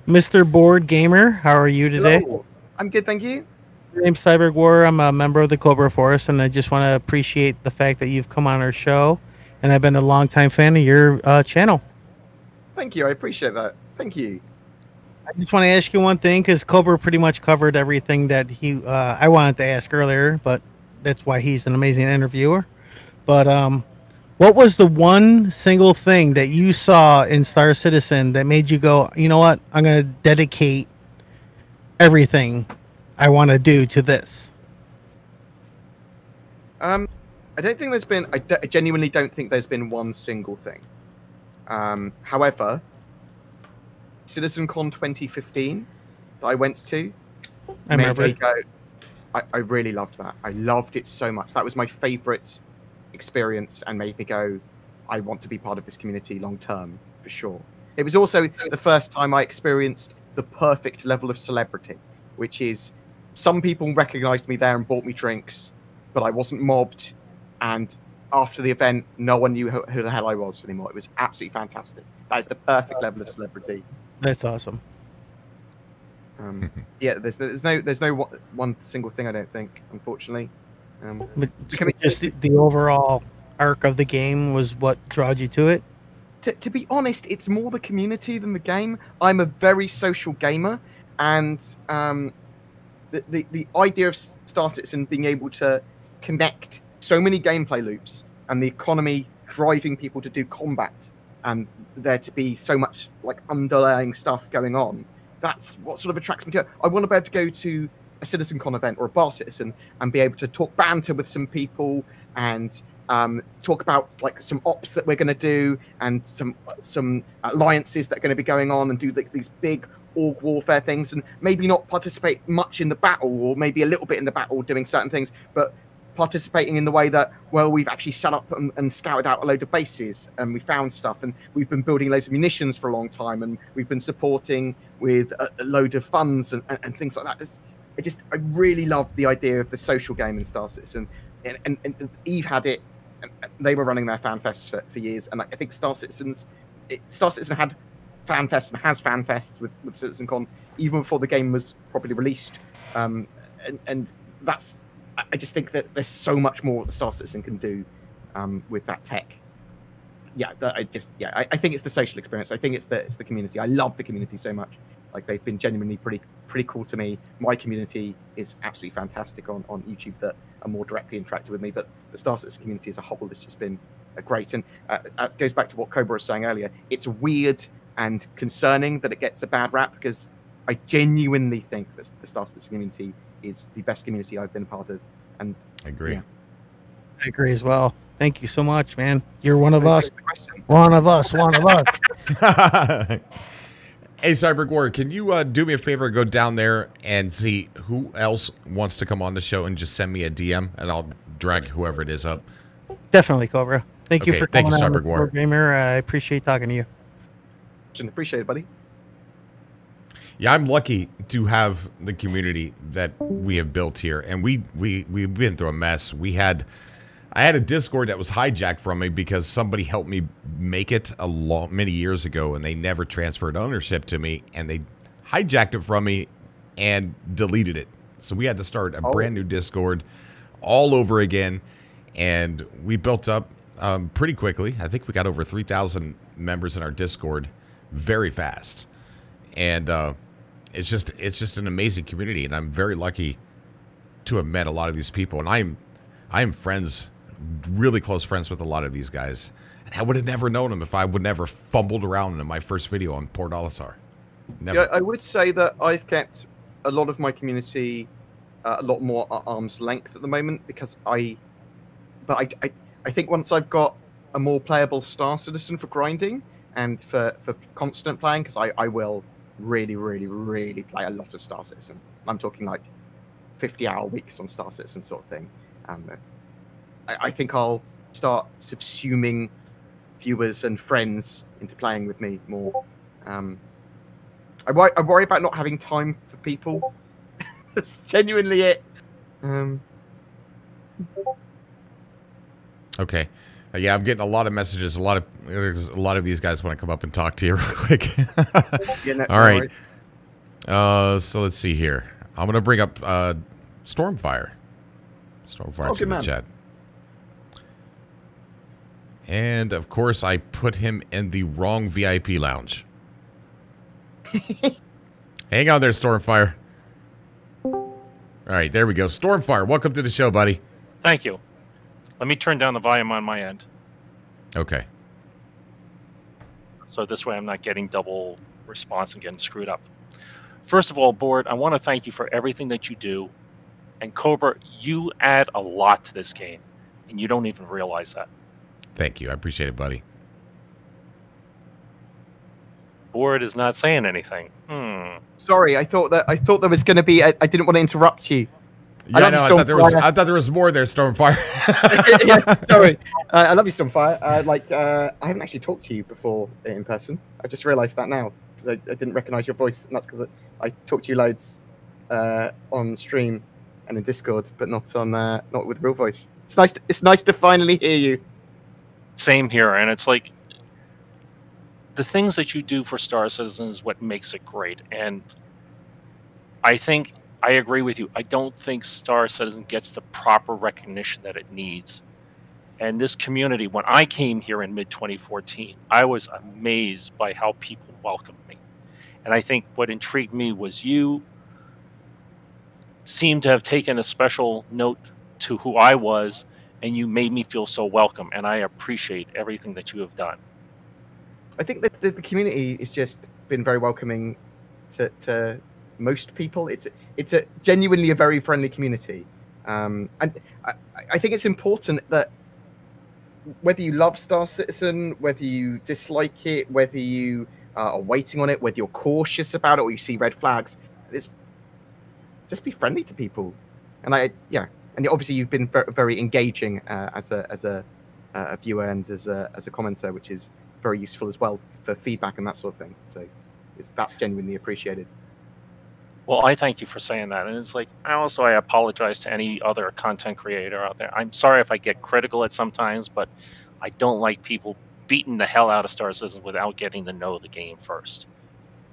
Mr. Bored Gamer, how are you today? Hello. I'm good, thank you. My name's Cyber War. I'm a member of the Cobra Force, and I just want to appreciate the fact that you've come on our show, and I've been a longtime fan of your uh, channel. Thank you. I appreciate that. Thank you. I just want to ask you one thing, because Cobra pretty much covered everything that he uh, I wanted to ask earlier, but that's why he's an amazing interviewer. But um, what was the one single thing that you saw in Star Citizen that made you go, you know what, I'm going to dedicate everything I want to do to this? Um, I don't think there's been. I, I genuinely don't think there's been one single thing. Um, however, CitizenCon 2015 that I went to, I remember. Go, I, I really loved that. I loved it so much. That was my favorite experience and made me go, I want to be part of this community long term for sure. It was also the first time I experienced the perfect level of celebrity, which is some people recognized me there and bought me drinks, but I wasn't mobbed. And after the event, no one knew who, who the hell I was anymore. It was absolutely fantastic. That is the perfect level of celebrity. That's awesome. Um, yeah, there's there's no there's no one single thing I don't think, unfortunately. Um, but just the, the, overall arc of the game was what drawed you to it. To, to be honest, it's more the community than the game. I'm a very social gamer, and um, the, the the idea of Star Citizen being able to connect so many gameplay loops and the economy driving people to do combat and there to be so much like underlying stuff going on that's what sort of attracts me to it i want to be able to go to a CitizenCon event or a Bar Citizen and be able to talk banter with some people and um, talk about like some ops that we're going to do and some some alliances that are going to be going on and do these big org warfare things and maybe not participate much in the battle or maybe a little bit in the battle doing certain things but participating in the way that well we've actually set up and, and, scouted out a load of bases and we found stuff and we've been building loads of munitions for a long time and we've been supporting with a, a load of funds and, and, and things like that. It's, i just i really love the idea of the social game in star citizen and, and, and eve had it they were running their fan fests for, for years and i think star citizens it, star citizen had fan fests and has fan fests with, with citizencon even before the game was properly released um, and, and that's I just think that there's so much more that Star Citizen can do um, with that tech. Yeah, that I just yeah, I, I, think it's the social experience. I think it's the it's the community. I love the community so much. Like they've been genuinely pretty pretty cool to me. My community is absolutely fantastic on on YouTube that are more directly interacted with me. But the Star Citizen community as a whole has just been great. And uh, it goes back to what Cobra was saying earlier. It's weird and concerning that it gets a bad rap because I genuinely think that the Star Citizen community is the best community I've been a part of. And I agree. Yeah. I agree as well. Thank you so much, man. You're one of us. One of us. One of us. hey, Cyber War, can you uh, do me a favor? Go down there and see who else wants to come on the show and just send me a DM, and I'll drag whoever it is up. Definitely, Cobra. Thank okay, you for thank coming you, Cyber War. Gamer. I appreciate talking to you. Appreciate it, buddy. Yeah, I'm lucky to have the community that we have built here, and we we we've been through a mess. We had, I had a Discord that was hijacked from me because somebody helped me make it a long many years ago, and they never transferred ownership to me, and they hijacked it from me and deleted it. So we had to start a oh. brand new Discord all over again, and we built up um, pretty quickly. I think we got over three thousand members in our Discord very fast, and. Uh, it's just it's just an amazing community, and I'm very lucky to have met a lot of these people. And I'm I'm friends, really close friends with a lot of these guys. And I would have never known them if I would never fumbled around in my first video on Port Olisar. Yeah, I would say that I've kept a lot of my community uh, a lot more at arm's length at the moment because I, but I, I, I think once I've got a more playable Star Citizen for grinding and for, for constant playing, because I, I will really, really, really play a lot of Star Citizen. I'm talking like 50 hour weeks on Star Citizen sort of thing. Um, I, I think I'll start subsuming viewers and friends into playing with me more. Um, I, worry, I worry about not having time for people. That's genuinely it. Um, okay. Uh, yeah, I'm getting a lot of messages. A lot of there's a lot of these guys want to come up and talk to you real quick. yeah, All right. Uh, so let's see here. I'm gonna bring up uh, Stormfire. Stormfire oh, in the man. chat. And of course, I put him in the wrong VIP lounge. Hang on there, Stormfire. All right, there we go. Stormfire, welcome to the show, buddy. Thank you. Let me turn down the volume on my end. Okay. So this way I'm not getting double response and getting screwed up. First of all, Bored, I want to thank you for everything that you do. And Cobra, you add a lot to this game, and you don't even realize that. Thank you. I appreciate it, buddy. Bored is not saying anything. Hmm. Sorry, I thought that I thought there was going to be. I, I didn't want to interrupt you. Yeah, I, no, I thought there was. I thought there was more there, Stormfire. yeah, sorry, uh, I love you, Stormfire. Uh, like, uh, I haven't actually talked to you before in person. I just realised that now because I, I, didn't recognise your voice, and that's because I, I talked to you loads uh, on stream and in Discord, but not on uh, not with real voice. It's nice. To, it's nice to finally hear you. Same here, and it's like the things that you do for Star Citizen is what makes it great, and I think I agree with you. I don't think Star Citizen gets the proper recognition that it needs. And this community, when I came here in mid 2014, I was amazed by how people welcomed me. And I think what intrigued me was you seemed to have taken a special note to who I was, and you made me feel so welcome. And I appreciate everything that you have done. I think that the community has just been very welcoming to, to most people. It's it's a genuinely a very friendly community, um, and I, I think it's important that whether you love Star Citizen, whether you dislike it, whether you uh, are waiting on it, whether you're cautious about it or you see red flags, it's just be friendly to people. And I, yeah, and obviously you've been very, very engaging uh, as a as a, a viewer and as a as a commenter, which is very useful as well for feedback and that sort of thing. So that's genuinely appreciated. Well, I thank you for saying that. And it's like, I also I apologize to any other content creator out there. I'm sorry if I get critical at sometimes, but I don't like people beating the hell out of Star Citizen without getting to know the game first.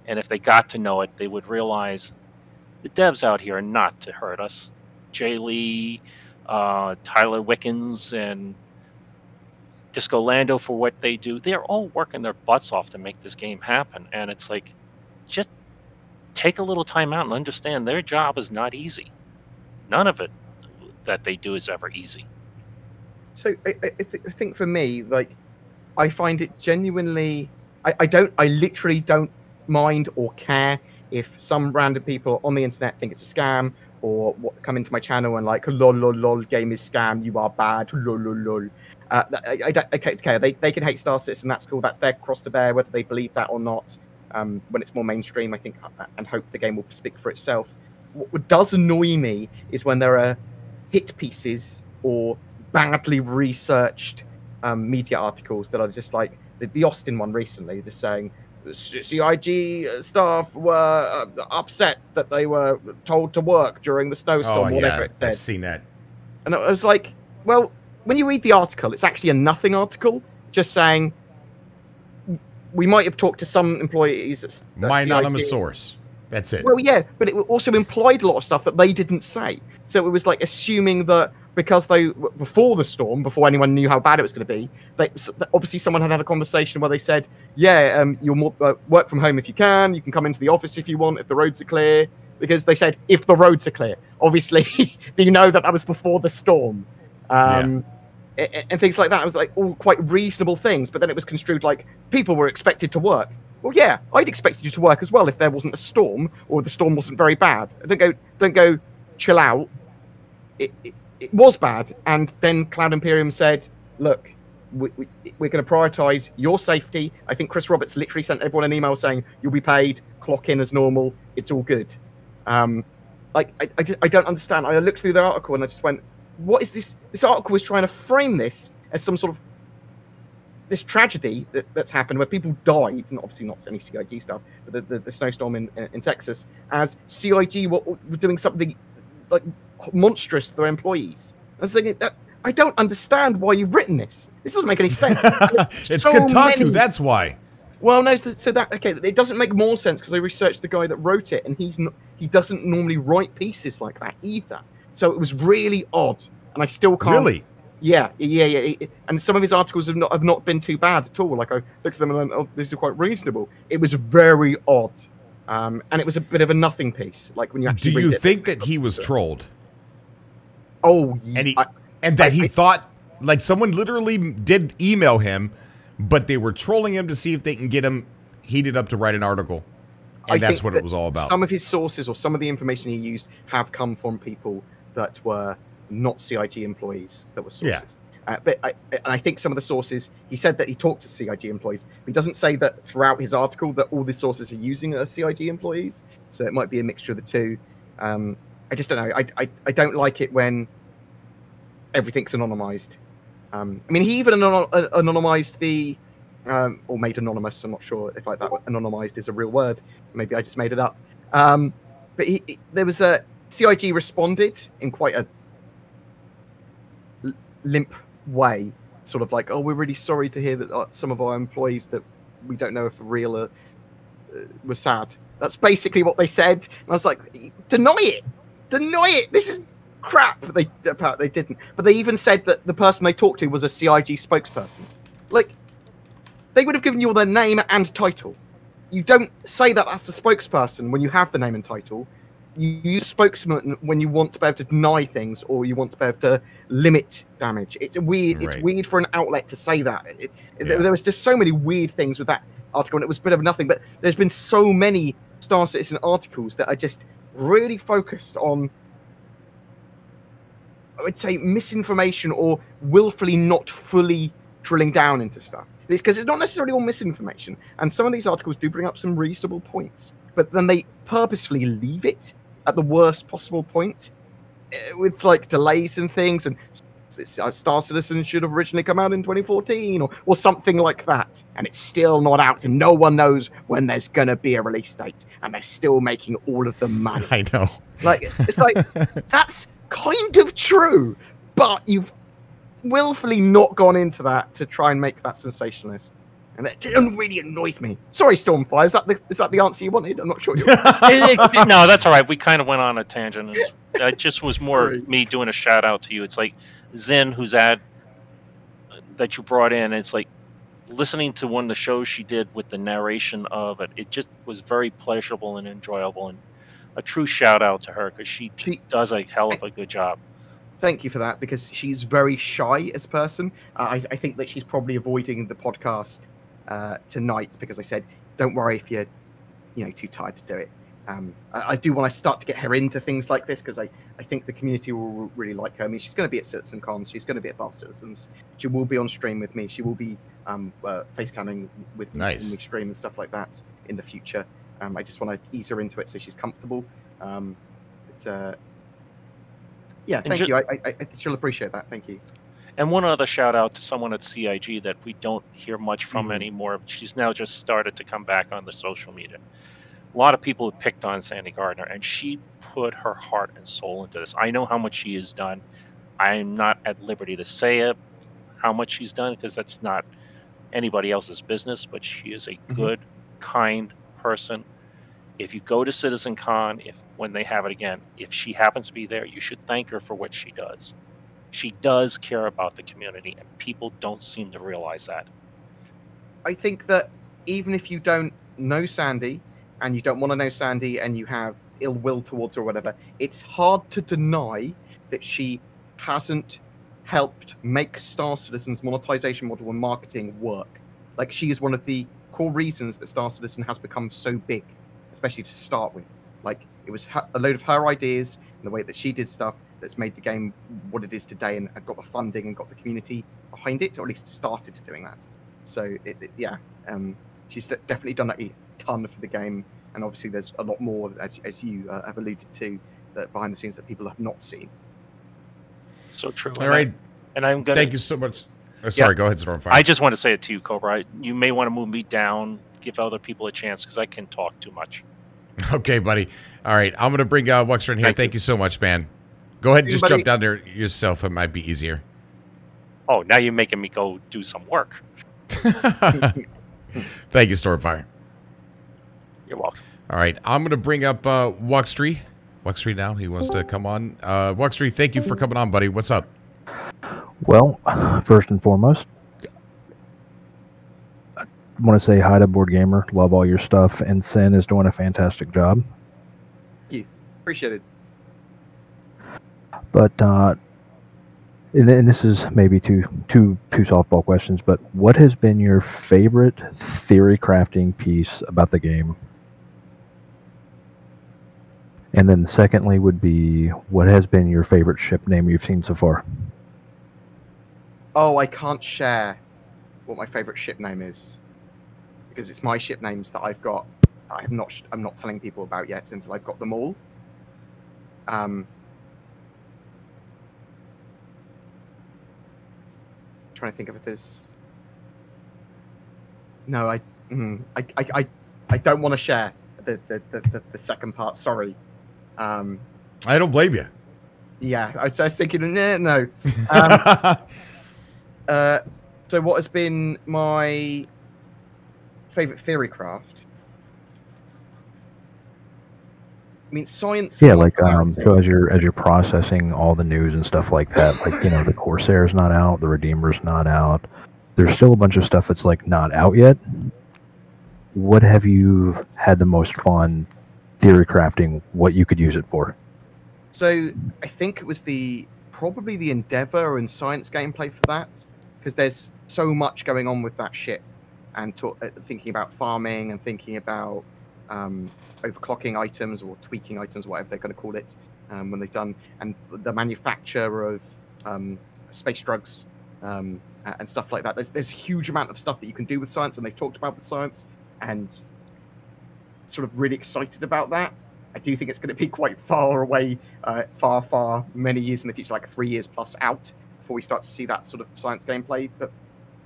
And if they got to know it, they would realize the devs out here are not to hurt us. Jay Lee, uh, Tyler Witkin, and Disco Lando for what they do. They're all working their butts off to make this game happen. And it's like, just take a little time out and understand their job is not easy. None of it that they do is ever easy. So I, I, th- I think for me, like, I find it genuinely. I, I don't. I literally don't mind or care if some random people on the internet think it's a scam or what, come into my channel and like lol lol lol game is scam you are bad lol lol lol. Uh, I, I, don't okay, okay they, they can hate star citizen that's cool that's their cross to bear whether they believe that or not um, when it's more mainstream i think uh, and hope the game will speak for itself. What does annoy me is when there are hit pieces or badly researched um, media articles that are just like the, the austin one recently just saying CIG staff were uh, upset that they were told to work during the snowstorm, oh, whatever yeah, it said. I've seen that. And I was like, well, when you read the article, it's actually a nothing article, just saying we might have talked to some employees. At, at My CIG. anonymous source. That's it. Well, yeah, but it also implied a lot of stuff that they didn't say. So it was like assuming that because they before the storm, before anyone knew how bad it was going to be, they obviously someone had had a conversation where they said, "Yeah, um, you'll more, uh, work from home if you can. You can come into the office if you want if the roads are clear." Because they said if the roads are clear. Obviously, you know that that was before the storm. Um, and, and things like that. It was like all quite reasonable things, but then it was construed like people were expected to work. Well, yeah, I'd expected you to work as well if there wasn't a storm or the storm wasn't very bad. Don't go, don't go, chill out. It, it, it was bad, and then Cloud Imperium said, "Look, we, we, we're going to prioritize your safety." I think Chris Roberts literally sent everyone an email saying, "You'll be paid, clock in as normal. It's all good." Um, like I, I, just, I don't understand. I looked through the article and I just went, "What is this?" This article was trying to frame this as some sort of this tragedy that, that's happened where people died, and obviously not any CIG stuff, but the, the, the snowstorm in, in Texas, as CIG were, were doing something like monstrous to their employees. I was thinking that I don't understand why you've written this. This doesn't make any sense. it's so Kotaku. Many... That's why. Well, no. So that okay, it doesn't make more sense because I researched the guy that wrote it, and he's not, he doesn't normally write pieces like that either. So it was really odd, and I still can't. Really. Yeah, yeah, yeah. And some of his articles have not have not been too bad at all. Like I looked at them and went, "Oh, these are quite reasonable." It was very odd, um, and it was a bit of a nothing piece. Like when you actually. Do you it, think that he was trolled? Oh, and he I, and that I, he I, thought like someone literally did email him, but they were trolling him to see if they can get him heated up to write an article. And that's what that it was all about. Some of his sources or some of the information he used have come from people that were not CIG employees that were sources. Yeah. Uh, but I, and I think some of the sources he said that he talked to CIG employees. He doesn't say that throughout his article that all the sources are using are CIG employees. So it might be a mixture of the two. Um, I just don't know. I, I, I don't like it when everything's anonymized. Um, I mean, he even anon- anonymized the, um, or made anonymous. I'm not sure if like that anonymized is a real word. Maybe I just made it up. Um, but he, he, there was a CIG responded in quite a limp way, sort of like, "Oh, we're really sorry to hear that uh, some of our employees that we don't know if are real are, uh, were sad." That's basically what they said, and I was like, "Deny it, deny it. This is crap." They they didn't. But they even said that the person they talked to was a CIG spokesperson. Like, they would have given you all their name and title. You don't say that that's a spokesperson when you have the name and title you use spokesman when you want to be able to deny things or you want to be able to limit damage. It's weird. Right. It's weird for an outlet to say that. It, yeah. There was just so many weird things with that article, and it was a bit of nothing. But there's been so many Star Citizen articles that are just really focused on I would say misinformation or willfully not fully drilling down into stuff. It's because it's not necessarily all misinformation. And some of these articles do bring up some reasonable points, but then they purposefully leave it at the worst possible point eh, with like delays and things. And Star Citizen should have originally come out in 2014 or, or something like that. And it's still not out, and no one knows when there's going to be a release date. And they're still making all of the money. I know. Like, it's like, that's kind of true, but you've willfully not gone into that to try and make that sensationalist. And it really annoys me. Sorry, Stormfire. Is that the is that the answer you wanted? I'm not sure. It- it- eh, eh, eh, no, that's all right. We kind of went on a tangent. It, was- it just was more me doing a shout out to you. It's like Zen, who's at uh, that you brought in. It's like listening to one of the shows she did with the narration of it. It just was very pleasurable and enjoyable, and a true shout out to her because she She does a hell of a good job. thank you for that because she's very shy as a person. Uh, I, I think that she's probably avoiding the podcast uh, tonight because I said, "Don't worry if you're, you know, too tired to do it." Um, I, I do want to start to get her into things like this because I, I think the community will really like her. I mean, she's going to be at Citizen Cons, she's going to be at Bar Citizens, she will be on stream with me, she will be um, uh, face camming with me Nice. when we stream and stuff like that in the future. Um, I just want to ease her into it so she's comfortable. Um, it's uh, yeah, thank you. I, I, I she'll appreciate that. Thank you. And one other shout out to someone at CIG that we don't hear much from Mhm. anymore. She's now just started to come back on the social media. A lot of people have picked on Sandi Gardiner, and she put her heart and soul into this. I know how much she has done. I'm not at liberty to say it, how much she's done, because that's not anybody else's business, but she is a Mhm. good, kind person. If you go to Citizen Con, if when they have it again, if she happens to be there, you should thank her for what she does she does care about the community and people don't seem to realize that I think that even if you don't know Sandy and you don't want to know Sandy and you have ill will towards her or whatever, it's hard to deny that she hasn't helped make Star Citizen's monetization model and marketing work. Like she is one of the core reasons that Star Citizen has become so big, especially to start with. Like it was a load of her ideas and the way that she did stuff that's made the game what it is today and, and got the funding and got the community behind it, or at least started doing that. So it, it- yeah, um, she's definitely done a ton for the game, and obviously there's a lot more as, as you uh, have alluded to that behind the scenes that people have not seen. so true All right. and i'm gonna Thank you so much. Uh, sorry, go ahead, Stormfire. i just want to say it to you cobra I, you may want to move me down give other people a chance because i can talk too much Okay, buddy. All right, I'm gonna bring uh, Wuxter in here. Thank Thank, you. so much, man. Go ahead and just jump down there yourself. It might be easier. oh now you're making me go do some work Thank you, Stormfire. you're welcome All right, I'm gonna bring up uh, Wuxtree. Wuxtree now. He wants to come on. Uh, Wuxtree, thank you for coming on, buddy. What's up? Well, first and foremost, I want to say hi to Bored Gamer. Love all your stuff, and Sin is doing a fantastic job. Thank You appreciate it. But uh, and, and this is maybe two two two softball questions. But what has been your favorite theory crafting piece about the game? And then secondly would be what has been your favorite ship name you've seen so far? Oh, I can't share what my favorite ship name is because it's my ship names that I've got. I'm not. I'm not telling people about yet until I've got them all. Um, trying to think of if there's. No, I. Mm, I, I, I, I don't want to share the the, the, the second part. Sorry. Um, I don't blame you. yeah, I was, I was thinking, no, no. Um, Uh, so what has been my favorite theory craft? I mean, science. Yeah, like um, so as you're as you're processing all the news and stuff like that, like you know, the Corsair's not out, the Redeemer's not out. There's still a bunch of stuff that's like not out yet. What have you had the most fun theory crafting? What you could use it for? So I think it was the probably the Endeavor and science gameplay for that, because there's so much going on with that ship, and ta- uh, thinking about farming and thinking about um, overclocking items or tweaking items, whatever they're going to call it. um, when they've done, and the manufacture of um, space drugs um, and stuff like that. There's there's a huge amount of stuff that you can do with science, and they've talked about the science, and sort of really excited about that. I do think it's going to be quite far away, uh, far, far, many years in the future, like three years plus out, before we start to see that sort of science gameplay. But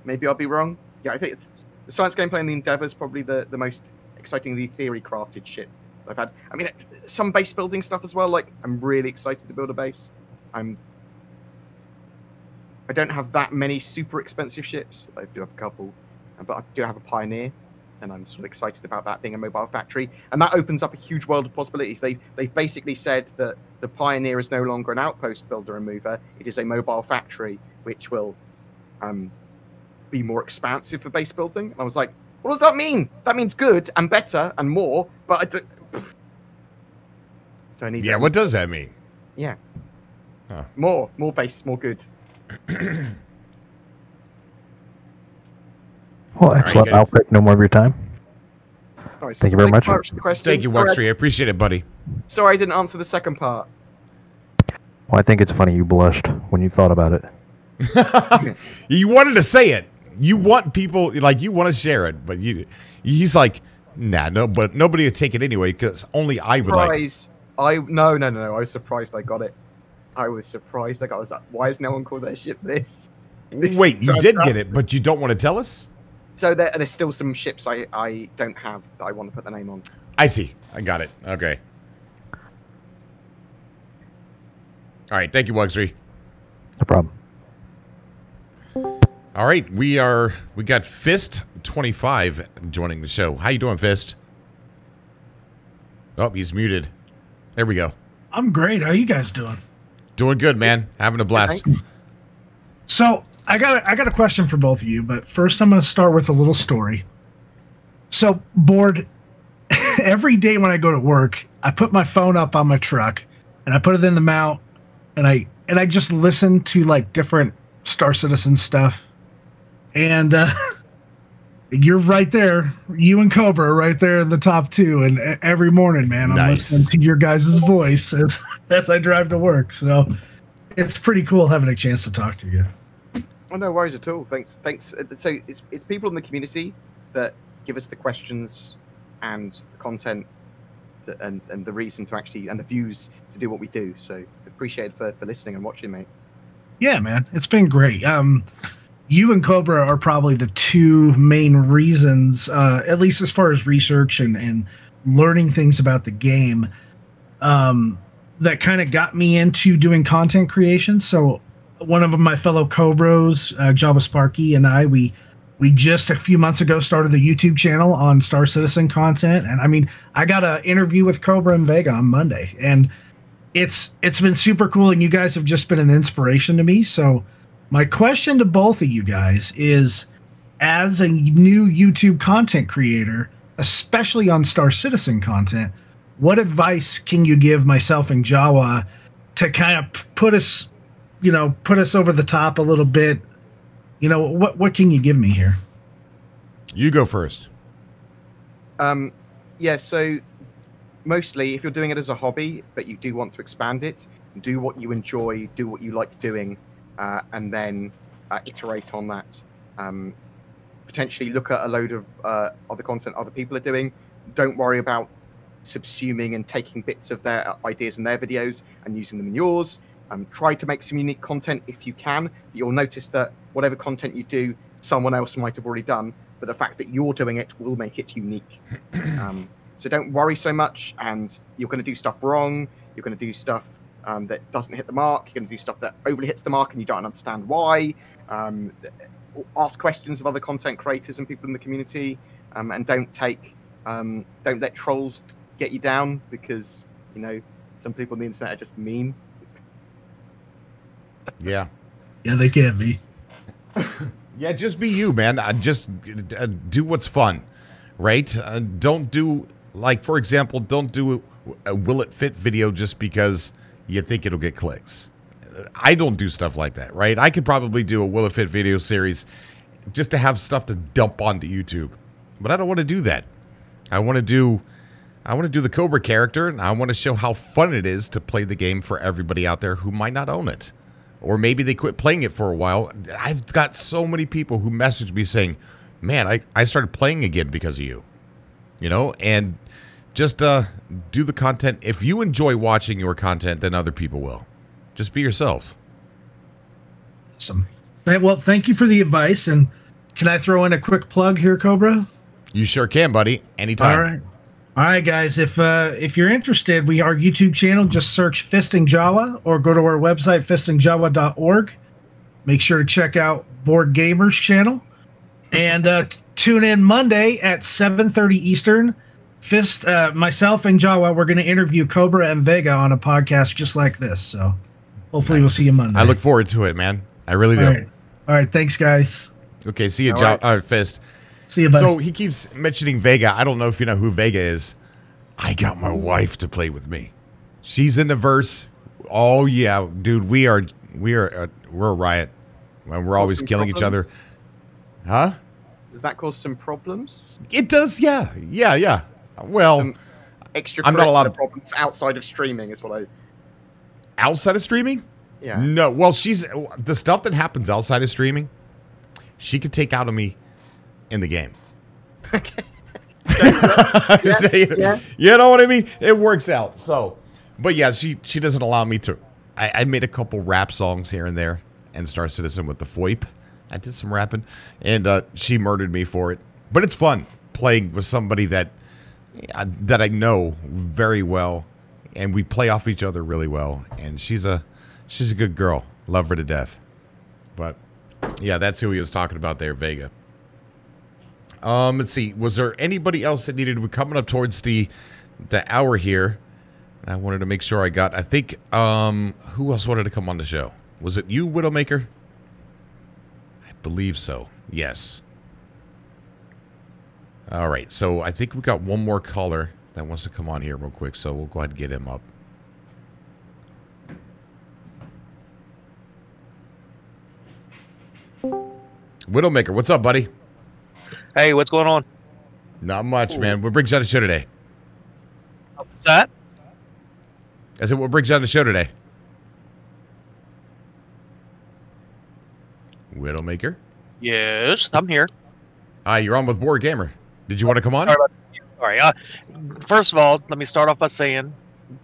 maybe I'll be wrong. Yeah, I think the science gameplay in the Endeavour is probably the, the most excitingly theory crafted ship I've had. I mean, some base building stuff as well. Like, I'm really excited to build a base. I'm. I don't have that many super expensive ships. I do have a couple, but I do have a Pioneer, and I'm sort of excited about that being a mobile factory. And that opens up a huge world of possibilities. They they've basically said that the Pioneer is no longer an outpost builder and mover; it is a mobile factory, which will um, be more expansive for base building. And I was like, what does that mean? That means good and better and more, but I don't. So I need Yeah, what does that mean? yeah. Huh. More, more base, more good. Well, right, excellent. guys. I'll take no more of your time. Nice. Thank you very Thanks much. for the question. Thank you, Sorry, Wuxtree. I appreciate it, buddy. Sorry, I didn't answer the second part. Well, I think it's funny you blushed when you thought about it. you wanted to say it. You want people like you want to share it, but you he's like, nah, no, but nobody would take it anyway because only I would like. Surprise! I no, no, no, no. I was surprised I got it. I was surprised I got. I was like, why is no one called their ship this? This Wait, you did fantastic. get it, but you don't want to tell us? So there, there's still some ships I I don't have that I want to put the name on. I see. I got it. Okay. All right. Thank you, Wuxtree. No problem. All right, we are we got Fist twenty five joining the show. How you doing, Fist? Oh, he's muted. There we go. I'm great. How you guys doing? Doing good, man. Having a blast. Thanks. So I got I got a question for both of you, but first I'm going to start with a little story. So bored every day when I go to work, I put my phone up on my truck and I put it in the mount, and I and I just listen to like different Star Citizen stuff, and uh, you're right there, you and Cobra are right there in the top two, and every morning, man, I'm Nice. listening to your guys' voice as as I drive to work. So it's pretty cool having a chance to talk to you. Oh, no worries at all. Thanks. Thanks. Uh, So it's, it's people in the community that give us the questions and the content to, and, and the reason to actually and the views to do what we do. So appreciate it for, for listening and watching, mate. Yeah, man, it's been great. Um, you and Cobra are probably the two main reasons, uh, at least as far as research and, and learning things about the game, um, that kind of got me into doing content creation. So, one of my fellow Cobros, uh, Jawa Sparky, and I, we we just a few months ago started the YouTube channel on Star Citizen content, and I mean, I got an interview with Cobra and Vega on Monday, and it's it's been super cool and you guys have just been an inspiration to me. So my question to both of you guys is as a new youtube content creator especially on star citizen content what advice can you give myself and jawa to kind of put us you know put us over the top a little bit you know what what can you give me here You go first. Um, yeah, so mostly if you're doing it as a hobby, but you do want to expand it, do what you enjoy, do what you like doing, uh, and then uh, iterate on that. Um, potentially look at a load of uh, other content other people are doing. Don't worry about subsuming and taking bits of their uh, ideas in their videos and using them in yours. Um, try to make some unique content if you can. You'll notice that whatever content you do, someone else might have already done, but the fact that you're doing it will make it unique. um, so don't worry so much, and you're going to do stuff wrong. You're going to do stuff um, that doesn't hit the mark. You're going to do stuff that overly hits the mark, and you don't understand why. Um, ask questions of other content creators and people in the community, um, and don't take, um, don't let trolls get you down because you know some people on the internet are just mean. Yeah. yeah they can be Yeah, just be you, man. Uh, just uh, do what's fun, right? Uh, don't do like, for example, don't do a, a will it fit video just because you think it'll get clicks. I don't do stuff like that, right? I could probably do a will it fit video series just to have stuff to dump onto YouTube, but I don't want to do that. I want to do I want to do the Cobra character, and I want to show how fun it is to play the game for everybody out there who might not own it. Or maybe they quit playing it for a while. I've got so many people who message me saying, Man, I, I started playing again because of you. You know, and just uh, do the content. If you enjoy watching your content, then other people will. Just be yourself. Awesome. Well, thank you for the advice. And can I throw in a quick plug here, Cobra? You sure can, buddy. Anytime. All right. All right, guys. If uh, if you're interested, we our YouTube channel. Just search Fisting Jawa or go to our website fistingjawa.org. Make sure to check out Bored Gamers channel and uh, tune in Monday at 7:30 Eastern. Fist, uh, myself and Jawa, we're going to interview Cobra and Vega on a podcast just like this. So hopefully we'll see you Monday. I look forward to it, man. I really do. All right. All right. Thanks, guys. Okay, see you, All jo- right. uh, Fist. See you, buddy. So he keeps mentioning Vega. I don't know if you know who Vega is. I got my wife to play with me. She's in the verse. Oh yeah, dude. We are we are uh, we're a riot. And We're always Some killing each other. Huh? Does that cause some problems? It does. Yeah. Yeah. Yeah. Well, some extra I'm not allowed- problems outside of streaming is what I. outside of streaming. Yeah. No. Well, she's the stuff that happens outside of streaming. She could take out of me in the game. So, yeah. You know what I mean? It works out. So, but yeah, she she doesn't allow me to. I, I made a couple rap songs here and there, and Star Citizen with the FOIP. I did some rapping, and uh, she murdered me for it. But it's fun playing with somebody that that I know very well, and we play off each other really well. And she's a she's a good girl. Love her to death. But yeah, that's who he was talking about there, Vega. Um, let's see. Was there anybody else that needed? We're coming up towards the the hour here. I wanted to make sure I got. I think. Um, who else wanted to come on the show? Was it you, Widowmaker? I believe so. Yes. All right. So I think we've got one more caller that wants to come on here real quick. So we'll go ahead and get him up. Widowmaker, what's up, buddy? Hey, what's going on? Not much, man. What brings you on the show today? What's that? I said, what brings you on the show today? Widowmaker. Yes, I'm here. Ah, you're on with Bored Gamer. Did you want to come on? Sorry Sorry. Uh, first of all, let me start off by saying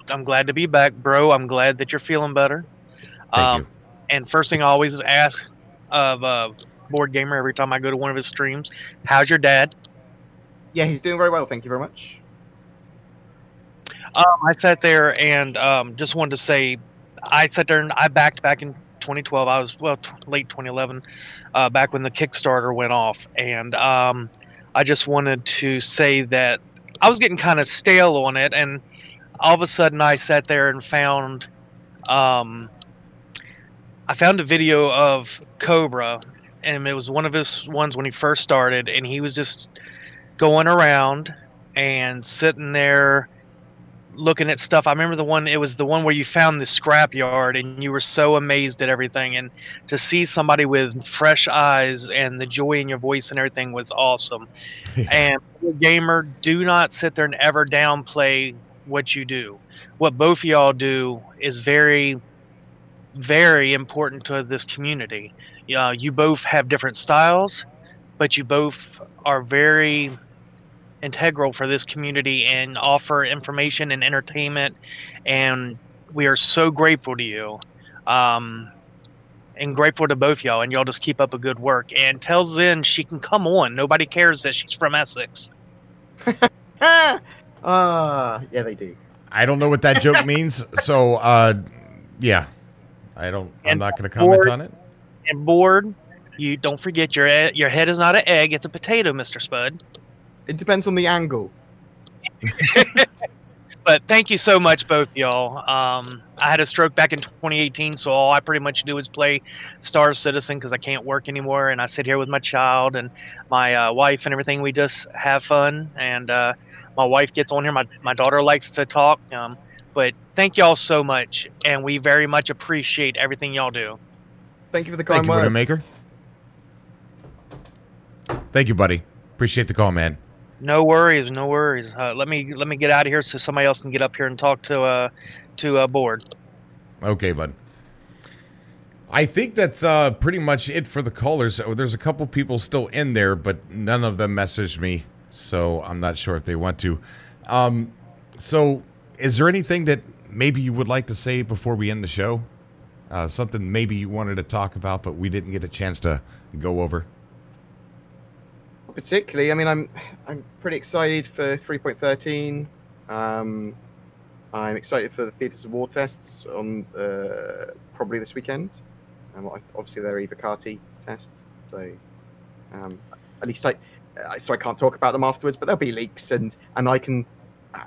I'm glad to be back, bro. I'm glad that you're feeling better. Thank you. And first thing I always ask of uh, Bored Gamer every time I go to one of his streams, how's your dad? Yeah, he's doing very well. Thank you very much. Um, I sat there and um, just wanted to say, I sat there and I backed back in 2012. I was well t- late 2011, uh, back when the Kickstarter went off, and um, I just wanted to say that I was getting kind of stale on it, and all of a sudden I sat there and found, um, I found a video of Cobra, and it was one of his ones when he first started, and he was just going around and sitting there looking at stuff. I remember the one. It was the one where you found the scrapyard, and you were so amazed at everything. And to see somebody with fresh eyes and the joy in your voice and everything was awesome. and gamer, do not sit there and ever downplay what you do. What both of y'all do is very, very important to this community. Uh, you both have different styles, but you both are very integral for this community and offer information and entertainment. And we are so grateful to you. Um, and grateful to both y'all, and y'all just keep up a good work. And tell Zen she can come on. Nobody cares that she's from Essex. Ah, yeah, they do. I don't know what that joke means. So, uh, yeah, I don't. I'm And not going to comment Bored- on it. And Bored, you don't forget your your head is not an egg; it's a potato, Mister Spud. It depends on the angle. But thank you so much, both y'all. Um, I had a stroke back in 2018, so all I pretty much do is play Star Citizen because I can't work anymore, and I sit here with my child and my uh, wife and everything. We just have fun, and uh, my wife gets on here. My my daughter likes to talk. Um, but thank y'all so much, and we very much appreciate everything y'all do. Thank you for the kind Thank you, words. Widowmaker. Thank you, buddy. Appreciate the call, man. No worries, no worries. Uh, let me let me get out of here so somebody else can get up here and talk to uh to uh, Bored. Okay, bud. I think that's uh, pretty much it for the callers. Oh, There's a couple people still in there, but none of them messaged me, so I'm not sure if they want to. Um, so, is there anything that maybe you would like to say before we end the show? Uh, something maybe you wanted to talk about, but we didn't get a chance to go over. Particularly. I mean, I'm I'm pretty excited for 3.13. Um, I'm excited for the Theatres of War tests on uh, probably this weekend. And what obviously they're Evocati tests, so um, at least I I- so I can't talk about them afterwards. But there'll be leaks, and and I can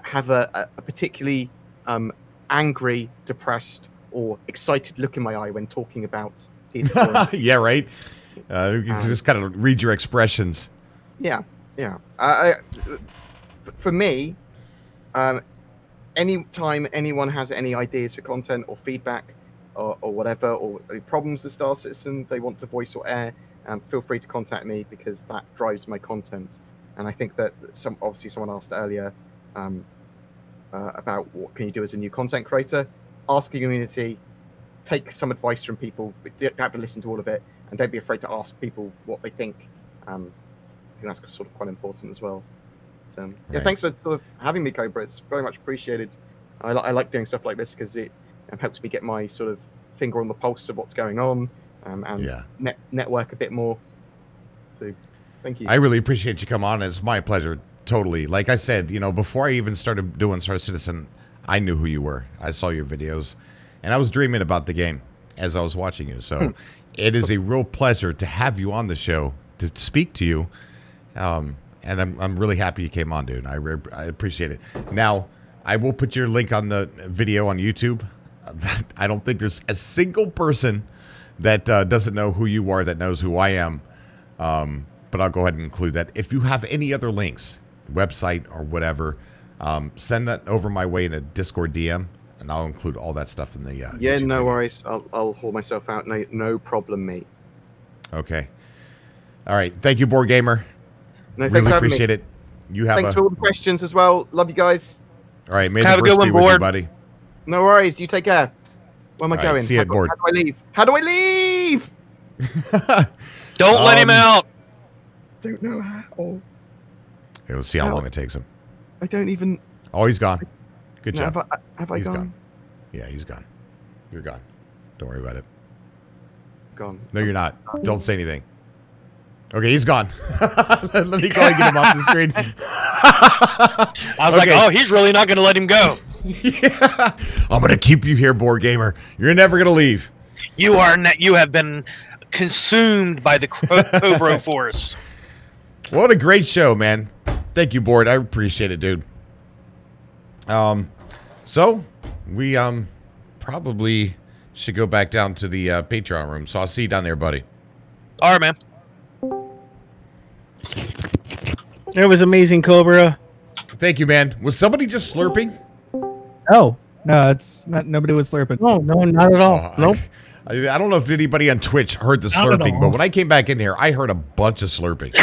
have a, a- particularly um, angry, depressed, or excited look in my eye when talking about Theatres yeah, right. Uh, you can Um, just kind of read your expressions. Yeah, yeah. I, for me, um, anytime anyone has any ideas for content or feedback or, or whatever, or any problems with Star Citizen they want to voice or air, um, feel free to contact me because that drives my content. And I think that some obviously someone asked earlier um, uh, about what can you do as a new content creator. Ask the community, take some advice from people, but don't have to listen to all of it, and don't be afraid to ask people what they think. Um, think that's sort of quite important as well. So yeah, Right. thanks for sort of having me, Cobra. It's very much appreciated. I, li- I like doing stuff like this because it um, helps me get my sort of finger on the pulse of what's going on um, and Yeah. net- network a bit more. So thank you. I really appreciate you come on. It's my pleasure. Totally. Like I said, you know, before I even started doing Star Citizen, I knew who you were. I saw your videos, and I was dreaming about the game as I was watching you. Hmm. So it is a real pleasure to have you on the show to speak to you. Um, and I'm, I'm really happy you came on, dude. I, re- I appreciate it. Now, I will put your link on the video on YouTube. I don't think there's a single person that uh, doesn't know who you are that knows who I am. Um, but I'll go ahead and include that. If you have any other links, website or whatever, um, send that over my way in a Discord DM, and I'll include all that stuff in the. Uh, yeah, YouTube no video. worries. I'll, I'll haul myself out. No, no problem, mate. Okay. All right. Thank you, Bored Gamer. No, thanks really for having me. appreciate it. You have Thanks a. for all the questions as well. Love you guys. all right. May Have the a good one, be with you, Bored. buddy. No worries. You take care. Where am I All right, going? see you how, at Bored. how do I leave? How do I leave? Don't let him Um, out. Don't know how. Here, let's see how How- long it takes him. I don't even. Oh, he's gone. Good no, job. have I, have I He's gone? gone. Yeah, he's gone. You're gone. Don't worry about it. Gone. No, you're not. Don't say anything. Okay, he's gone. Let me go and get him off the screen. I was like, oh, he's really not going to let him go. yeah. I'm gonna keep you here, Bored Gamer. You're never gonna leave. You are not, you have been consumed by the Cobra Force. What a great show, man. Thank you, Bored. I appreciate it, dude. Um, so we um probably should go back down to the uh, Patreon room. So I'll see you down there, buddy. All right, man. That was amazing, Cobra. Thank you, man. Was somebody just slurping? No, no, it's not. Nobody was slurping. No, no, not at all. Oh, I- nope. I, I don't know if anybody on Twitch heard the Not slurping, but when I came back in here, I heard a bunch of slurping.